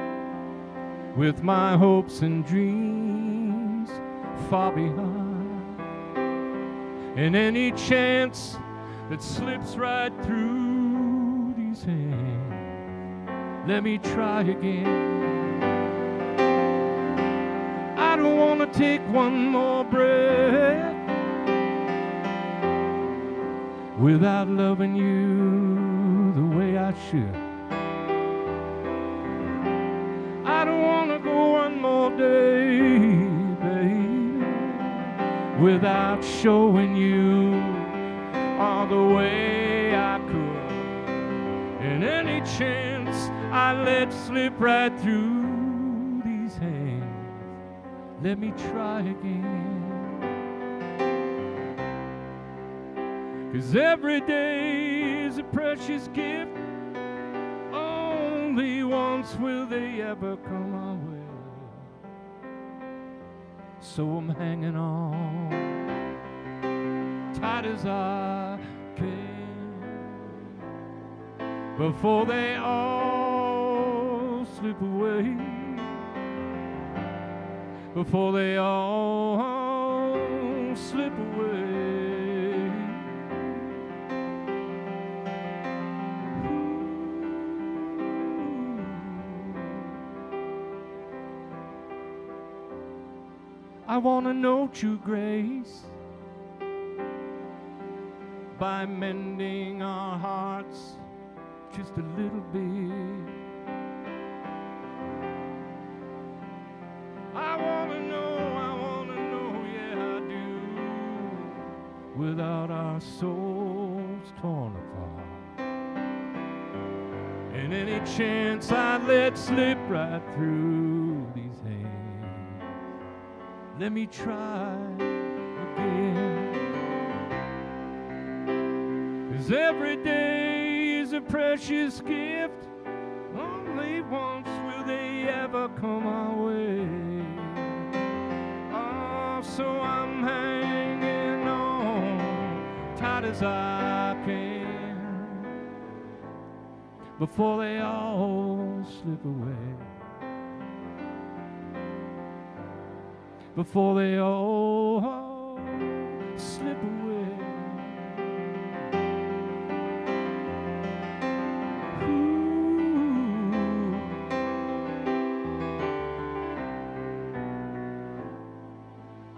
with my hopes and dreams far behind. And any chance that slips right through these hands let me try again. I don't want to take one more breath without loving you the way I should. I don't want to go one more day, baby, without showing you all the way I could. And any chance I let slip right through these hands. Let me try again. Cause every day is a precious gift. Only once will they ever come our way. So I'm hanging on tight as I can before they all slip away. Before they all slip away. I want to know true grace by mending our hearts just a little bit. Without our souls torn apart. And any chance I let slip right through these hands, let me try again. Cause every day is a precious gift. Only once will they ever come our way. Oh, so I'm hanging on as I can before they all slip away. Before they all slip away. Ooh.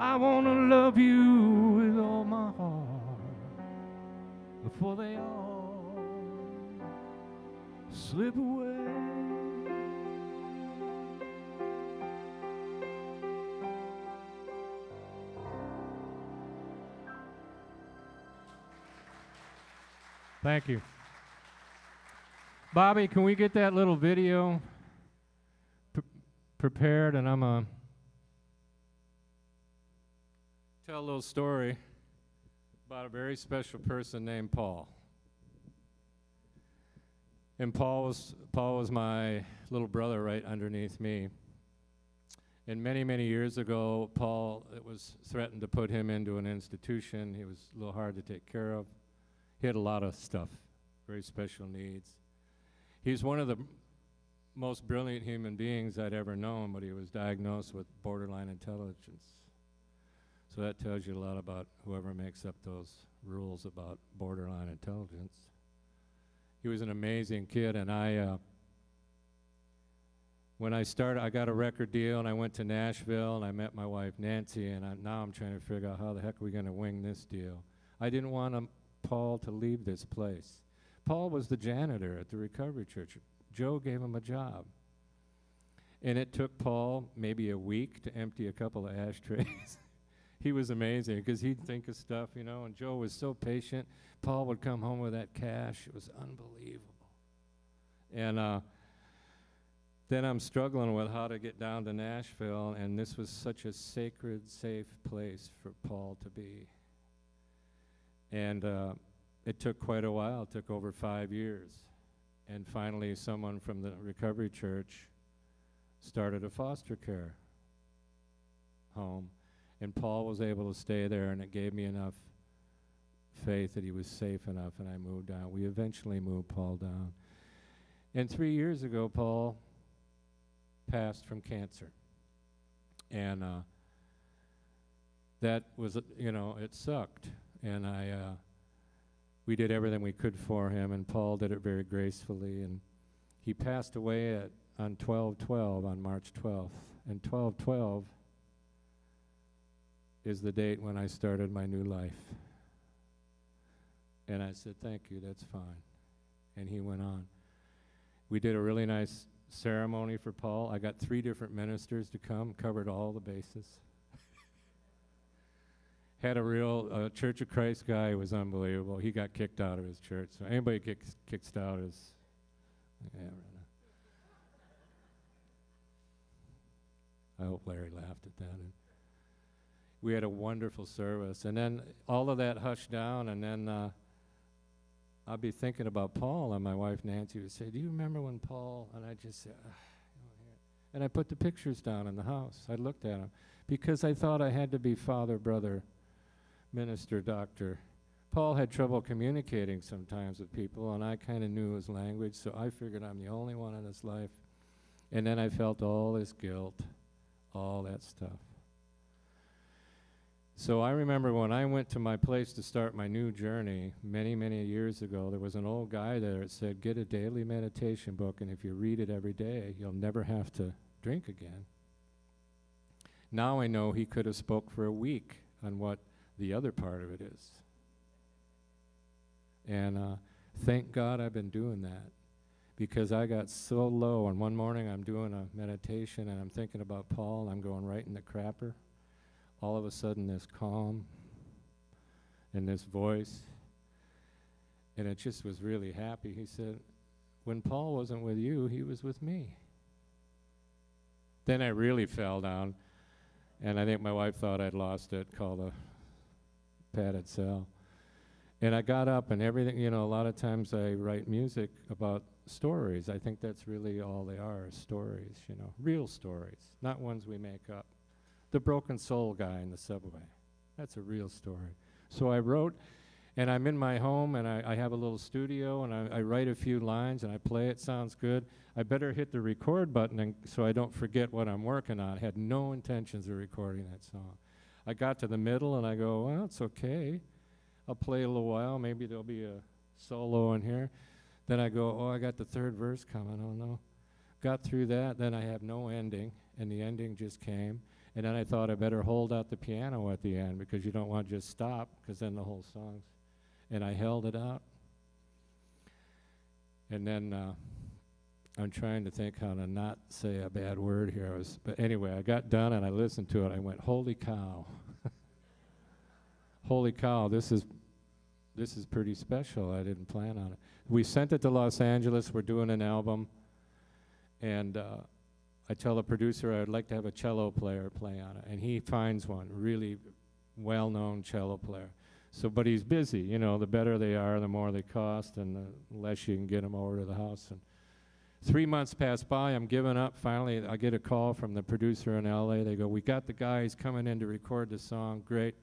I want to love you before they all slip away. Thank you. Bobby, can we get that little video pre- prepared? And I'm going to tell a little story about a very special person named Paul. And Paul was, Paul was my little brother right underneath me. And many, many years ago, Paul, it was threatened to put him into an institution. He was a little hard to take care of. He had a lot of stuff, very special needs. He's one of the most brilliant human beings I'd ever known, but he was diagnosed with borderline intelligence. So that tells you a lot about whoever makes up those rules about borderline intelligence. He was an amazing kid, and I, uh, when I started, I got a record deal, and I went to Nashville, and I met my wife Nancy, and I, now I'm trying to figure out how the heck are we going to wing this deal. I didn't want him, Paul to leave this place. Paul was the janitor at the Recovery Church. Joe gave him a job. And it took Paul maybe a week to empty a couple of ashtrays. he was amazing because he'd think of stuff, you know, and Joe was so patient. Paul would come home with that cash. It was unbelievable. And uh, then I'm struggling with how to get down to Nashville, and this was such a sacred, safe place for Paul to be. And uh, it took quite a while, it took over five years. And finally, someone from the recovery church started a foster care home. And Paul was able to stay there, and it gave me enough faith that he was safe enough, and I moved down. We eventually moved Paul down. And three years ago, Paul passed from cancer. And uh, that was, you know, it sucked. And I, uh, we did everything we could for him, and Paul did it very gracefully. And he passed away at, on 12-12, on March 12th. And 12-12 is the date when I started my new life. And I said, thank you, that's fine. And he went on. We did a really nice ceremony for Paul. I got three different ministers to come, covered all the bases. Had a real uh, Church of Christ guy who was unbelievable. He got kicked out of his church. So anybody gets kicked out is, yeah, right. I hope Larry laughed at that. We had a wonderful service, and then all of that hushed down, and then. Uh, I'll be thinking about Paul, and my wife Nancy would say, "Do you remember when Paul?" And I just say, "Ah, you and I put the pictures down in the house. I looked at them because I thought I had to be father, brother, minister, doctor. Paul had trouble communicating sometimes with people, and I kind of knew his language, so I figured I'm the only one in his life. And then I felt all his guilt, all that stuff. So I remember when I went to my place to start my new journey many, many years ago, there was an old guy there that said, Get a daily meditation book, and if you read it every day, you'll never have to drink again. Now I know he could have spoke for a week on what the other part of it is. And uh, thank God I've been doing that because I got so low. And one morning I'm doing a meditation and I'm thinking about Paul, and I'm going right in the crapper all of a sudden this calm and this voice and it just was really happy he said when Paul wasn't with you, he was with me. Then I really fell down, and I think my wife thought I'd lost it, called a padded cell. And I got up, and everything, you know, a lot of times I write music about stories. I think that's really all they are stories, you know, real stories, not ones we make up. The broken soul guy in the subway, that's a real story. So I wrote, and I'm in my home, and I, I have a little studio, and I, I, write a few lines, and I play it, sounds good. I better hit the record button and, so I don't forget what I'm working on. I had no intentions of recording that song. I got to the middle, and I go, well, it's okay. I'll play a little while. Maybe there'll be a solo in here. Then I go, oh, I got the third verse coming. Oh, no. Got through that. Then I have no ending, and the ending just came. And then I thought I better hold out the piano at the end because you don't want to just stop because then the whole song's. And I held it out. And then uh, I'm trying to think how to not say a bad word here. I was, but anyway, I got done and I listened to it. I went, holy cow. holy cow, this is this is pretty special. I didn't plan on it. We sent it to Los Angeles. We're doing an album. And uh, I tell the producer I'd like to have a cello player play on it. And he finds one, really well known cello player. So, but he's busy. You know, the better they are, the more they cost, and the less you can get them over to the house. And three months pass by. I'm giving up. Finally, I get a call from the producer in LA. They go, We got the guy. He's coming in to record the song. Great.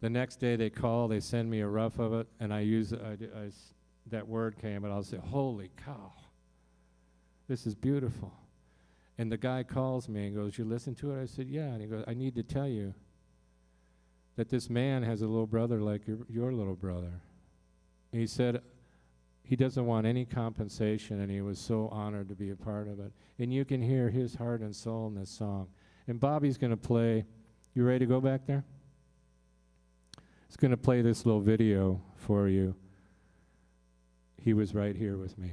The next day they call, they send me a rough of it, and I use I, I, that word came, and I'll say, "Holy cow, this is beautiful." And the guy calls me and goes, "You listen to it?" I said, "Yeah." And he goes, "I need to tell you that this man has a little brother like your, your little brother." And he said he doesn't want any compensation, and he was so honored to be a part of it. And you can hear his heart and soul in this song. And Bobby's going to play. You ready to go back there? He's going to play this little video for you. He was right here with me.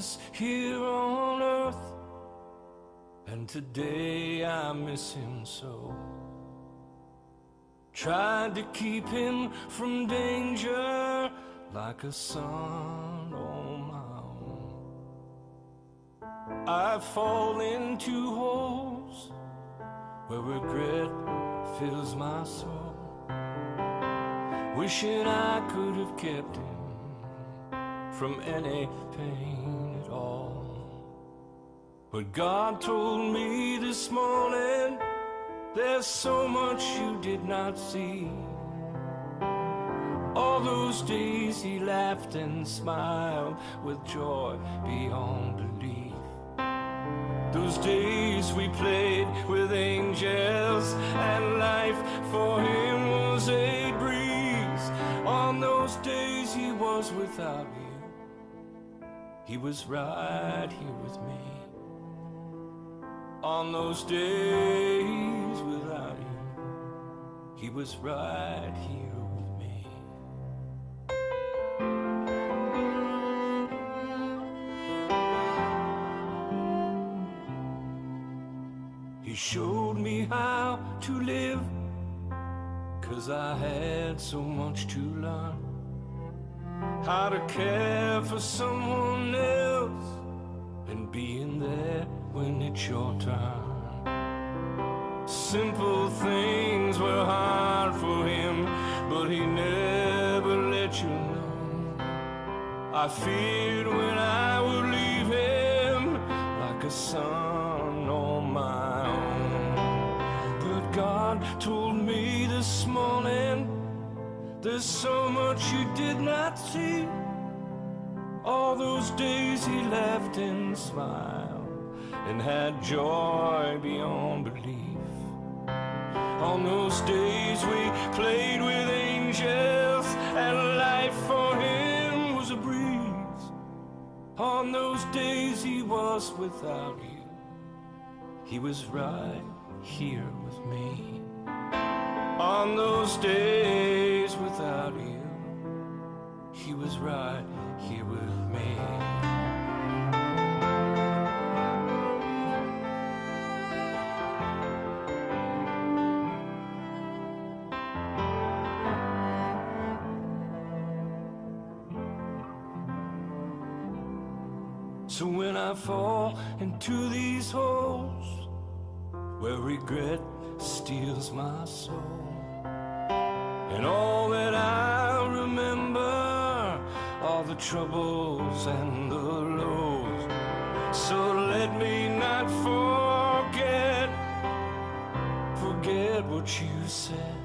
Us here on earth, and today I miss him so. Tried to keep him from danger like a son on my own. I fall into holes where regret fills my soul, wishing I could have kept him from any pain. But God told me this morning there's so much you did not see. All those days he laughed and smiled with joy beyond belief. Those days we played with angels and life for him was a breeze. On those days he was without you. He was right here with me on those days without you. He was right here with me. He showed me how to live, cause I had so much to learn. How to care for someone else and being there when it's your turn. Simple things were hard for him, but he never let you know. I feared when I would leave him like a son on my own. But God told me this morning there's so much you did not see. All those days he laughed and smiled and had joy beyond belief. On those days we played with angels, and life for him was a breeze. On those days he was without you, he was right here with me. On those days without you, he was right here with me. Fall into these holes where regret steals my soul, and all that I remember are the troubles and the lows. So let me not forget, forget what you said.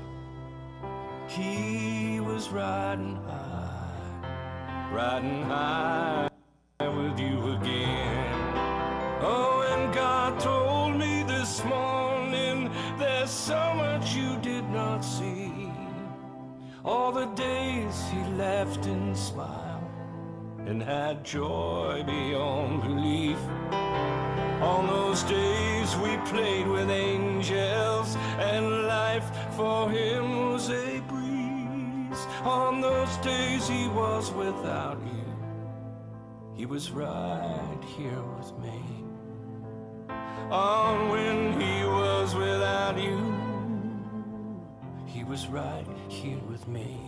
He was riding high, riding high All the days he laughed and smiled and had joy beyond belief. On those days we played with angels and life for him was a breeze. On those days he was without you. He was right here with me. On when he was without you, was right here with me.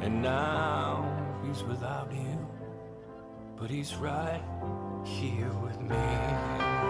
And now he's without you, but he's right here with me.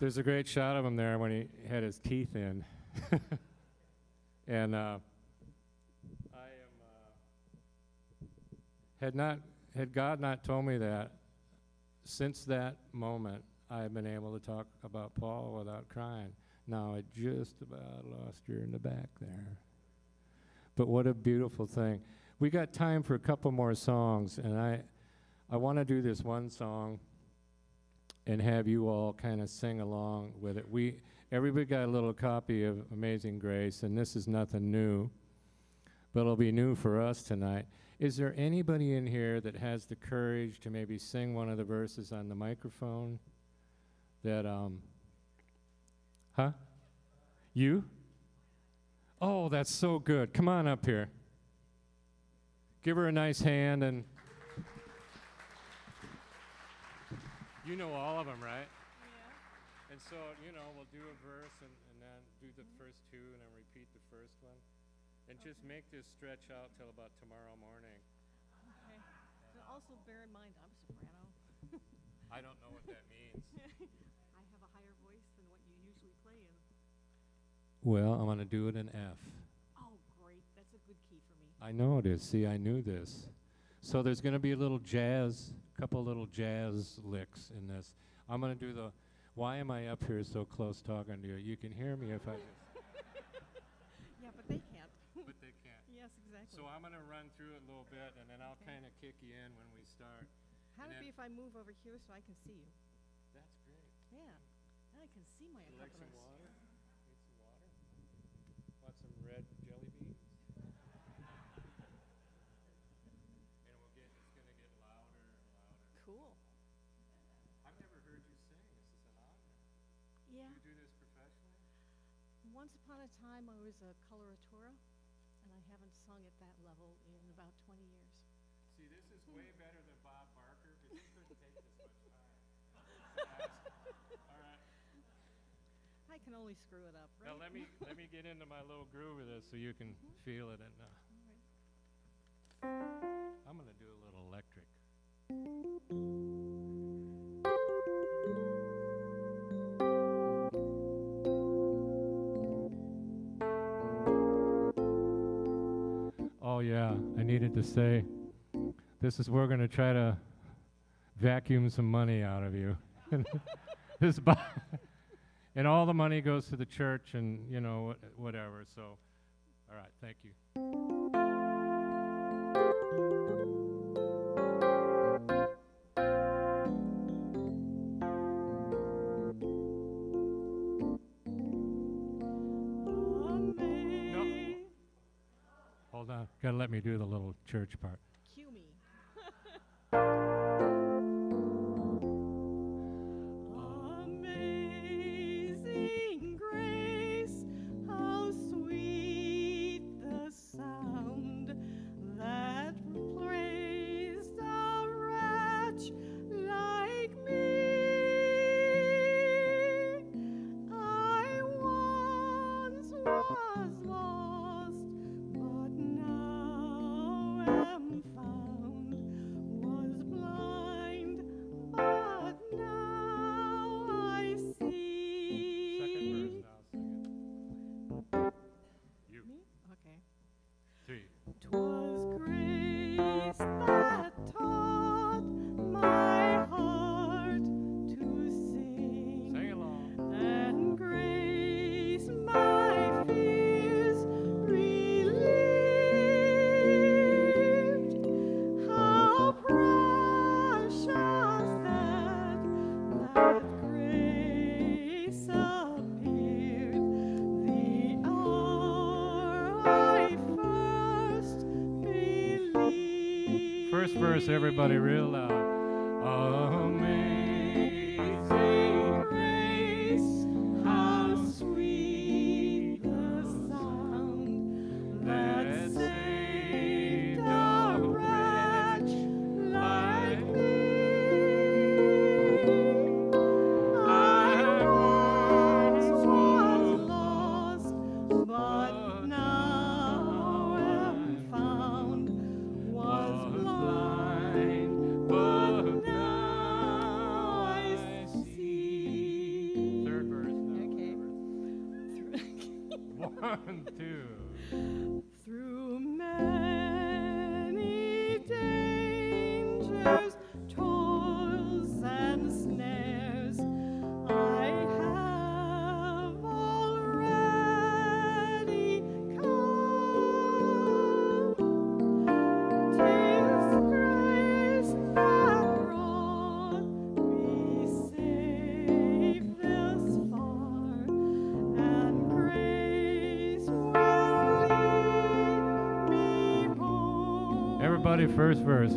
There's a great shot of him there when he had his teeth in. and uh, I am, uh, had not, had God not told me that, since that moment, I've been able to talk about Paul without crying. Now I just about lost you in the back there. But what a beautiful thing. We got time for a couple more songs, and I, I want to do this one song and have you all kind of sing along with it. We everybody got a little copy of Amazing Grace, and this is nothing new, but it'll be new for us tonight. Is there anybody in here that has the courage to maybe sing one of the verses on the microphone? That um, huh? You? Oh, that's so good. Come on up here. Give her a nice hand and. You know all of them, right? Yeah. And so, you know, we'll do a verse and, and then do the mm-hmm. first two and then repeat the first one. And just make this stretch out till about tomorrow morning. Okay. But also bear in mind, I'm a soprano. I don't know what that means. I have a higher voice than what you usually play in. Well, I'm going to do it in F. Oh, great. That's a good key for me. I know it is. See, I knew this. So there's going to be a little jazz, a couple little jazz licks in this. I'm going to do the. Why am I up here so close talking to you? You can hear me if I. Yeah, but they can't. but they can't. yes, exactly. So I'm going to run through it a little bit, and then I'll kind of kick you in when we start. How'd and it be if I move over here so I can see you? That's great. Yeah. Now I can see my You like some accompanist. water? Need some water? Want some red jelly beans? and we'll get, it's gonna get louder and louder. Cool. I've never heard you sing. This is an honor. Yeah. You do this professionally? Once upon a time, I was a coloratura, and I haven't sung at that level in about 20 years. See, this is way better than Bob Barker because he couldn't take this much time. All right. I can only screw it up, right? Now let me let me get into my little groove of this so you can feel it. And uh, I'm gonna do a little electric. Oh yeah, I needed to say, this is we're gonna try to vacuum some money out of you. this. And all the money goes to the church and you know what, whatever so all right thank you Gotta let me do the little church part. Everybody, real two. Through many dangers, first verse.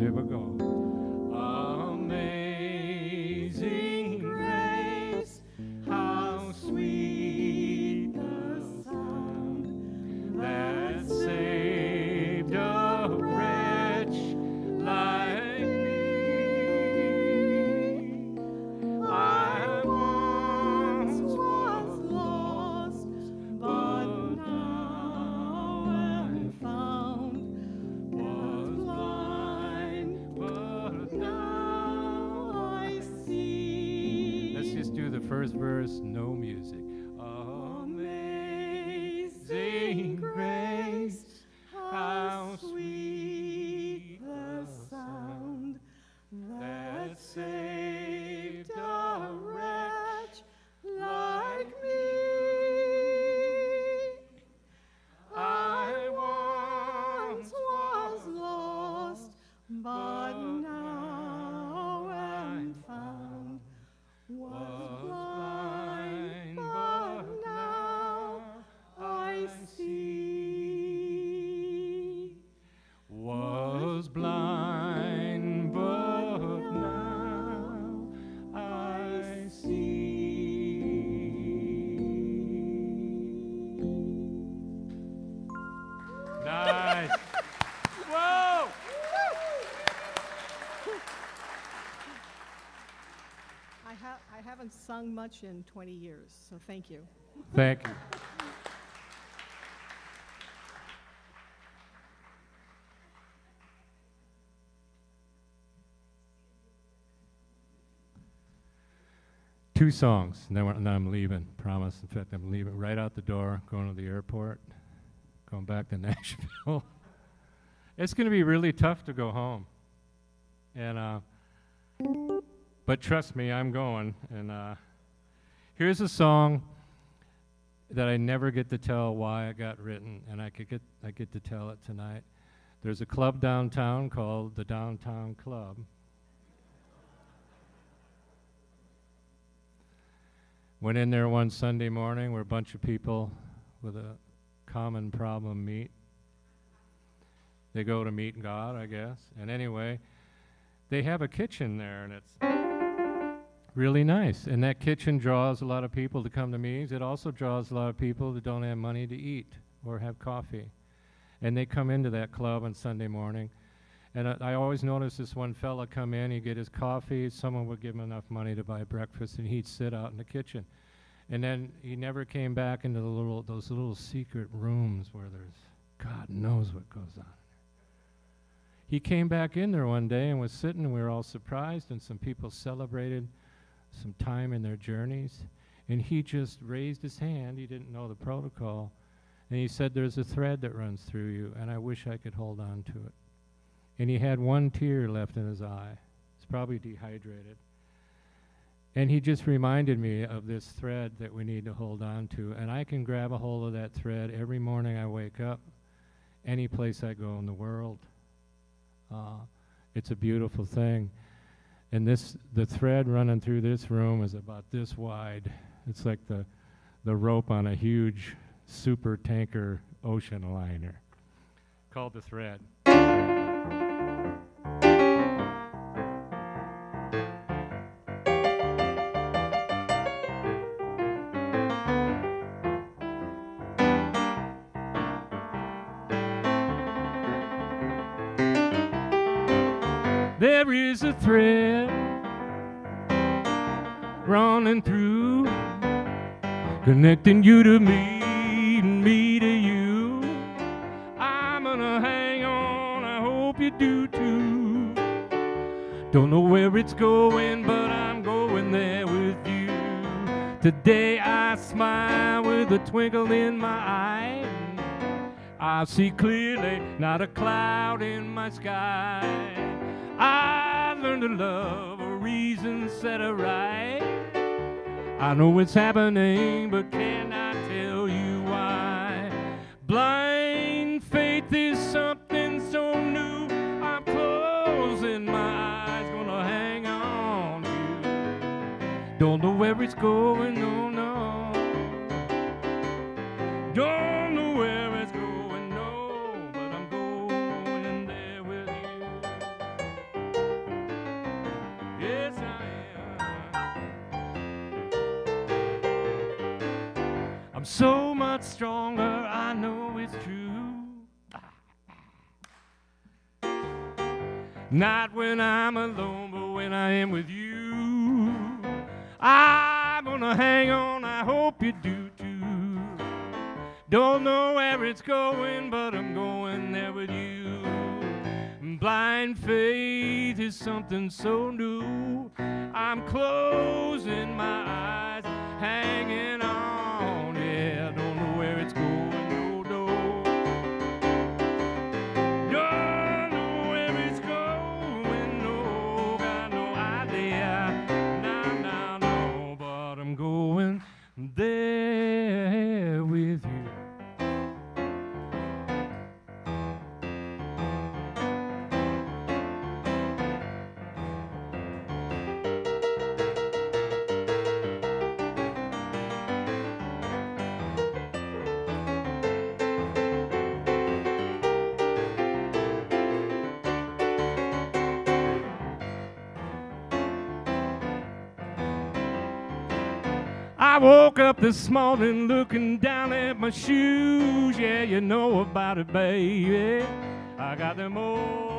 Much in 20 years, so thank you. Thank you. Two songs, and then, and then I'm leaving. Promise. In fact, I'm leaving right out the door, going to the airport, going back to Nashville. it's going to be really tough to go home, and uh, but trust me, I'm going. And uh, here's a song that I never get to tell why it got written, and I could get I get to tell it tonight. There's a club downtown called the Downtown Club. Went in there one Sunday morning where a bunch of people with a common problem meet. They go to meet God, I guess. And anyway, they have a kitchen there, and it's really nice. And that kitchen draws a lot of people to come to meetings. It also draws a lot of people that don't have money to eat or have coffee. And they come into that club on Sunday morning. And I, I always notice this one fella come in, he'd get his coffee, someone would give him enough money to buy breakfast, and he'd sit out in the kitchen. And then he never came back into the little those little secret rooms where there's God knows what goes on. He came back in there one day and was sitting, and we were all surprised, and some people celebrated some time in their journeys. And he just raised his hand. He didn't know the protocol. And he said, There's a thread that runs through you, and I wish I could hold on to it. And he had one tear left in his eye. He's probably dehydrated. And he just reminded me of this thread that we need to hold on to. And I can grab a hold of that thread every morning I wake up, any place I go in the world. Uh, it's a beautiful thing. And this, the thread running through this room is about this wide. It's like the, the rope on a huge super tanker ocean liner called the thread. There is a thread running through, connecting you to me and me to you. I'm gonna hang on, I hope you do too. Don't know where it's going, but I'm going there with you. Today I smile with a twinkle in my eye. I see clearly, not a cloud in my sky. I learned to love a reason set a right. I know it's happening, but cannot tell you why. Blind faith is something so new. I'm closing my eyes, gonna hang on to. Don't know where it's going, Not when I'm alone, but when I am with you. I'm gonna hang on, I hope you do too. Don't know where it's going, but I'm going there with you. Blind faith is something so new. I'm closing my eyes, hanging woke up this morning looking down at my shoes. Yeah, you know about it, baby. I got them old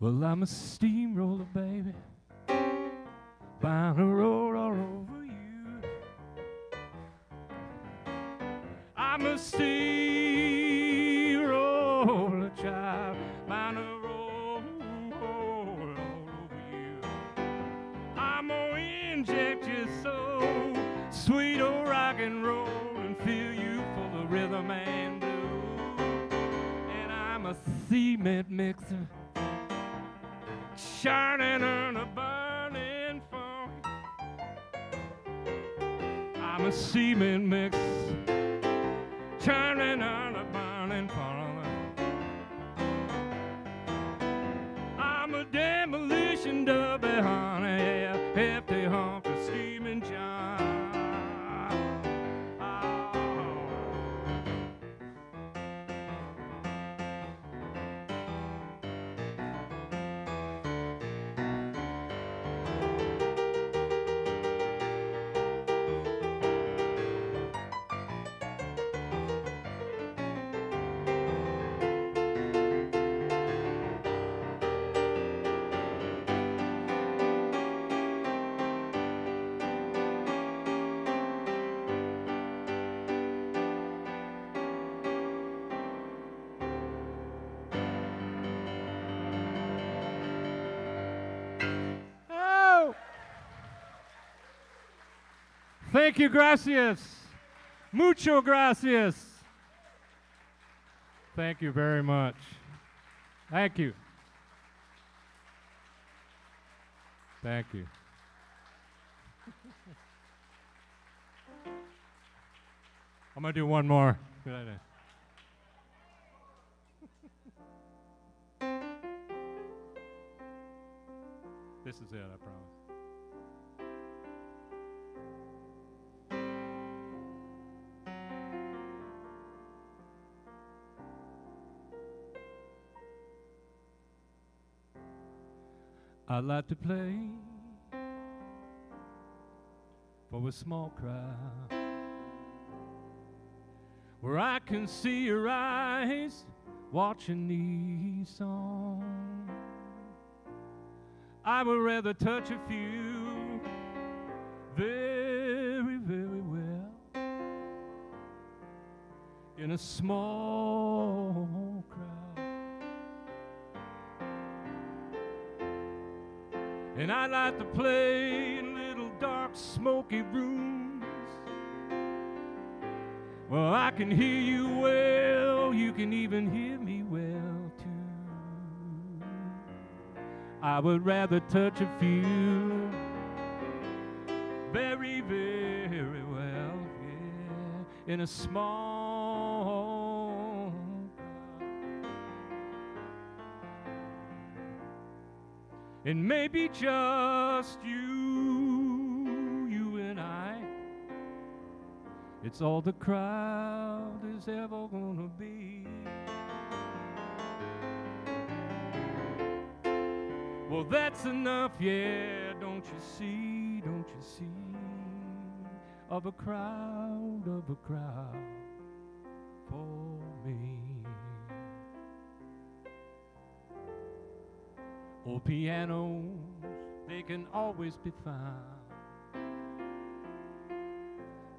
Well, I'm a steamroller, baby. Bound Thank you, gracias. Mucho gracias. Thank you very much. Thank you. Thank you. I'm going to do one more. I'd like to play for a small crowd where I can see your eyes watching these songs. I would rather touch a few very, very well in a small like to play in little dark, smoky rooms. Well, I can hear you well, you can even hear me well too. I would rather touch a few very, very well, yeah, in a small And maybe just you, you and I. It's all the crowd is ever gonna be. Well, that's enough, yeah, don't you see, don't you see? Of a crowd, of a crowd for me. Oh, pianos they can always be found.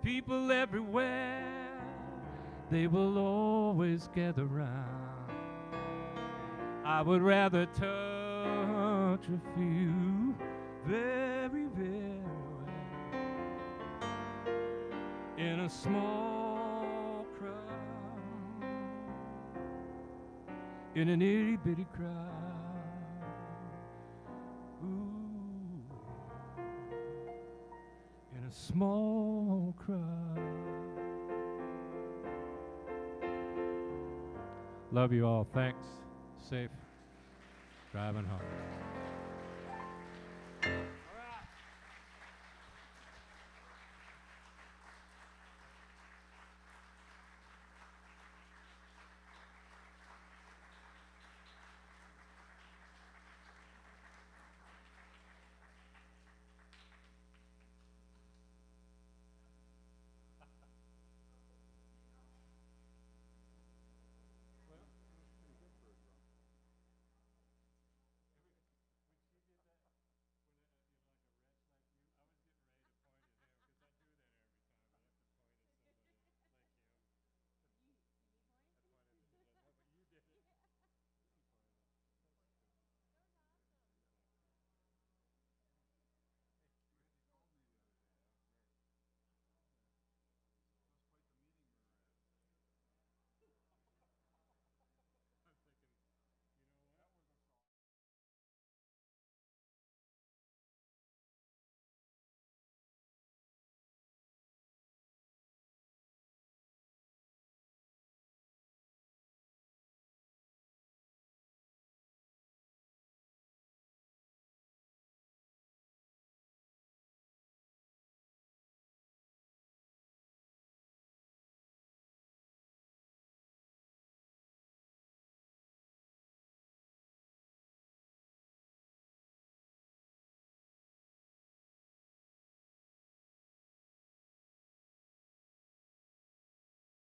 People everywhere, they will always gather round. I would rather touch a few very, very well in a small crowd, in an itty bitty crowd. Small crowd. Love you all. Thanks. Safe driving home.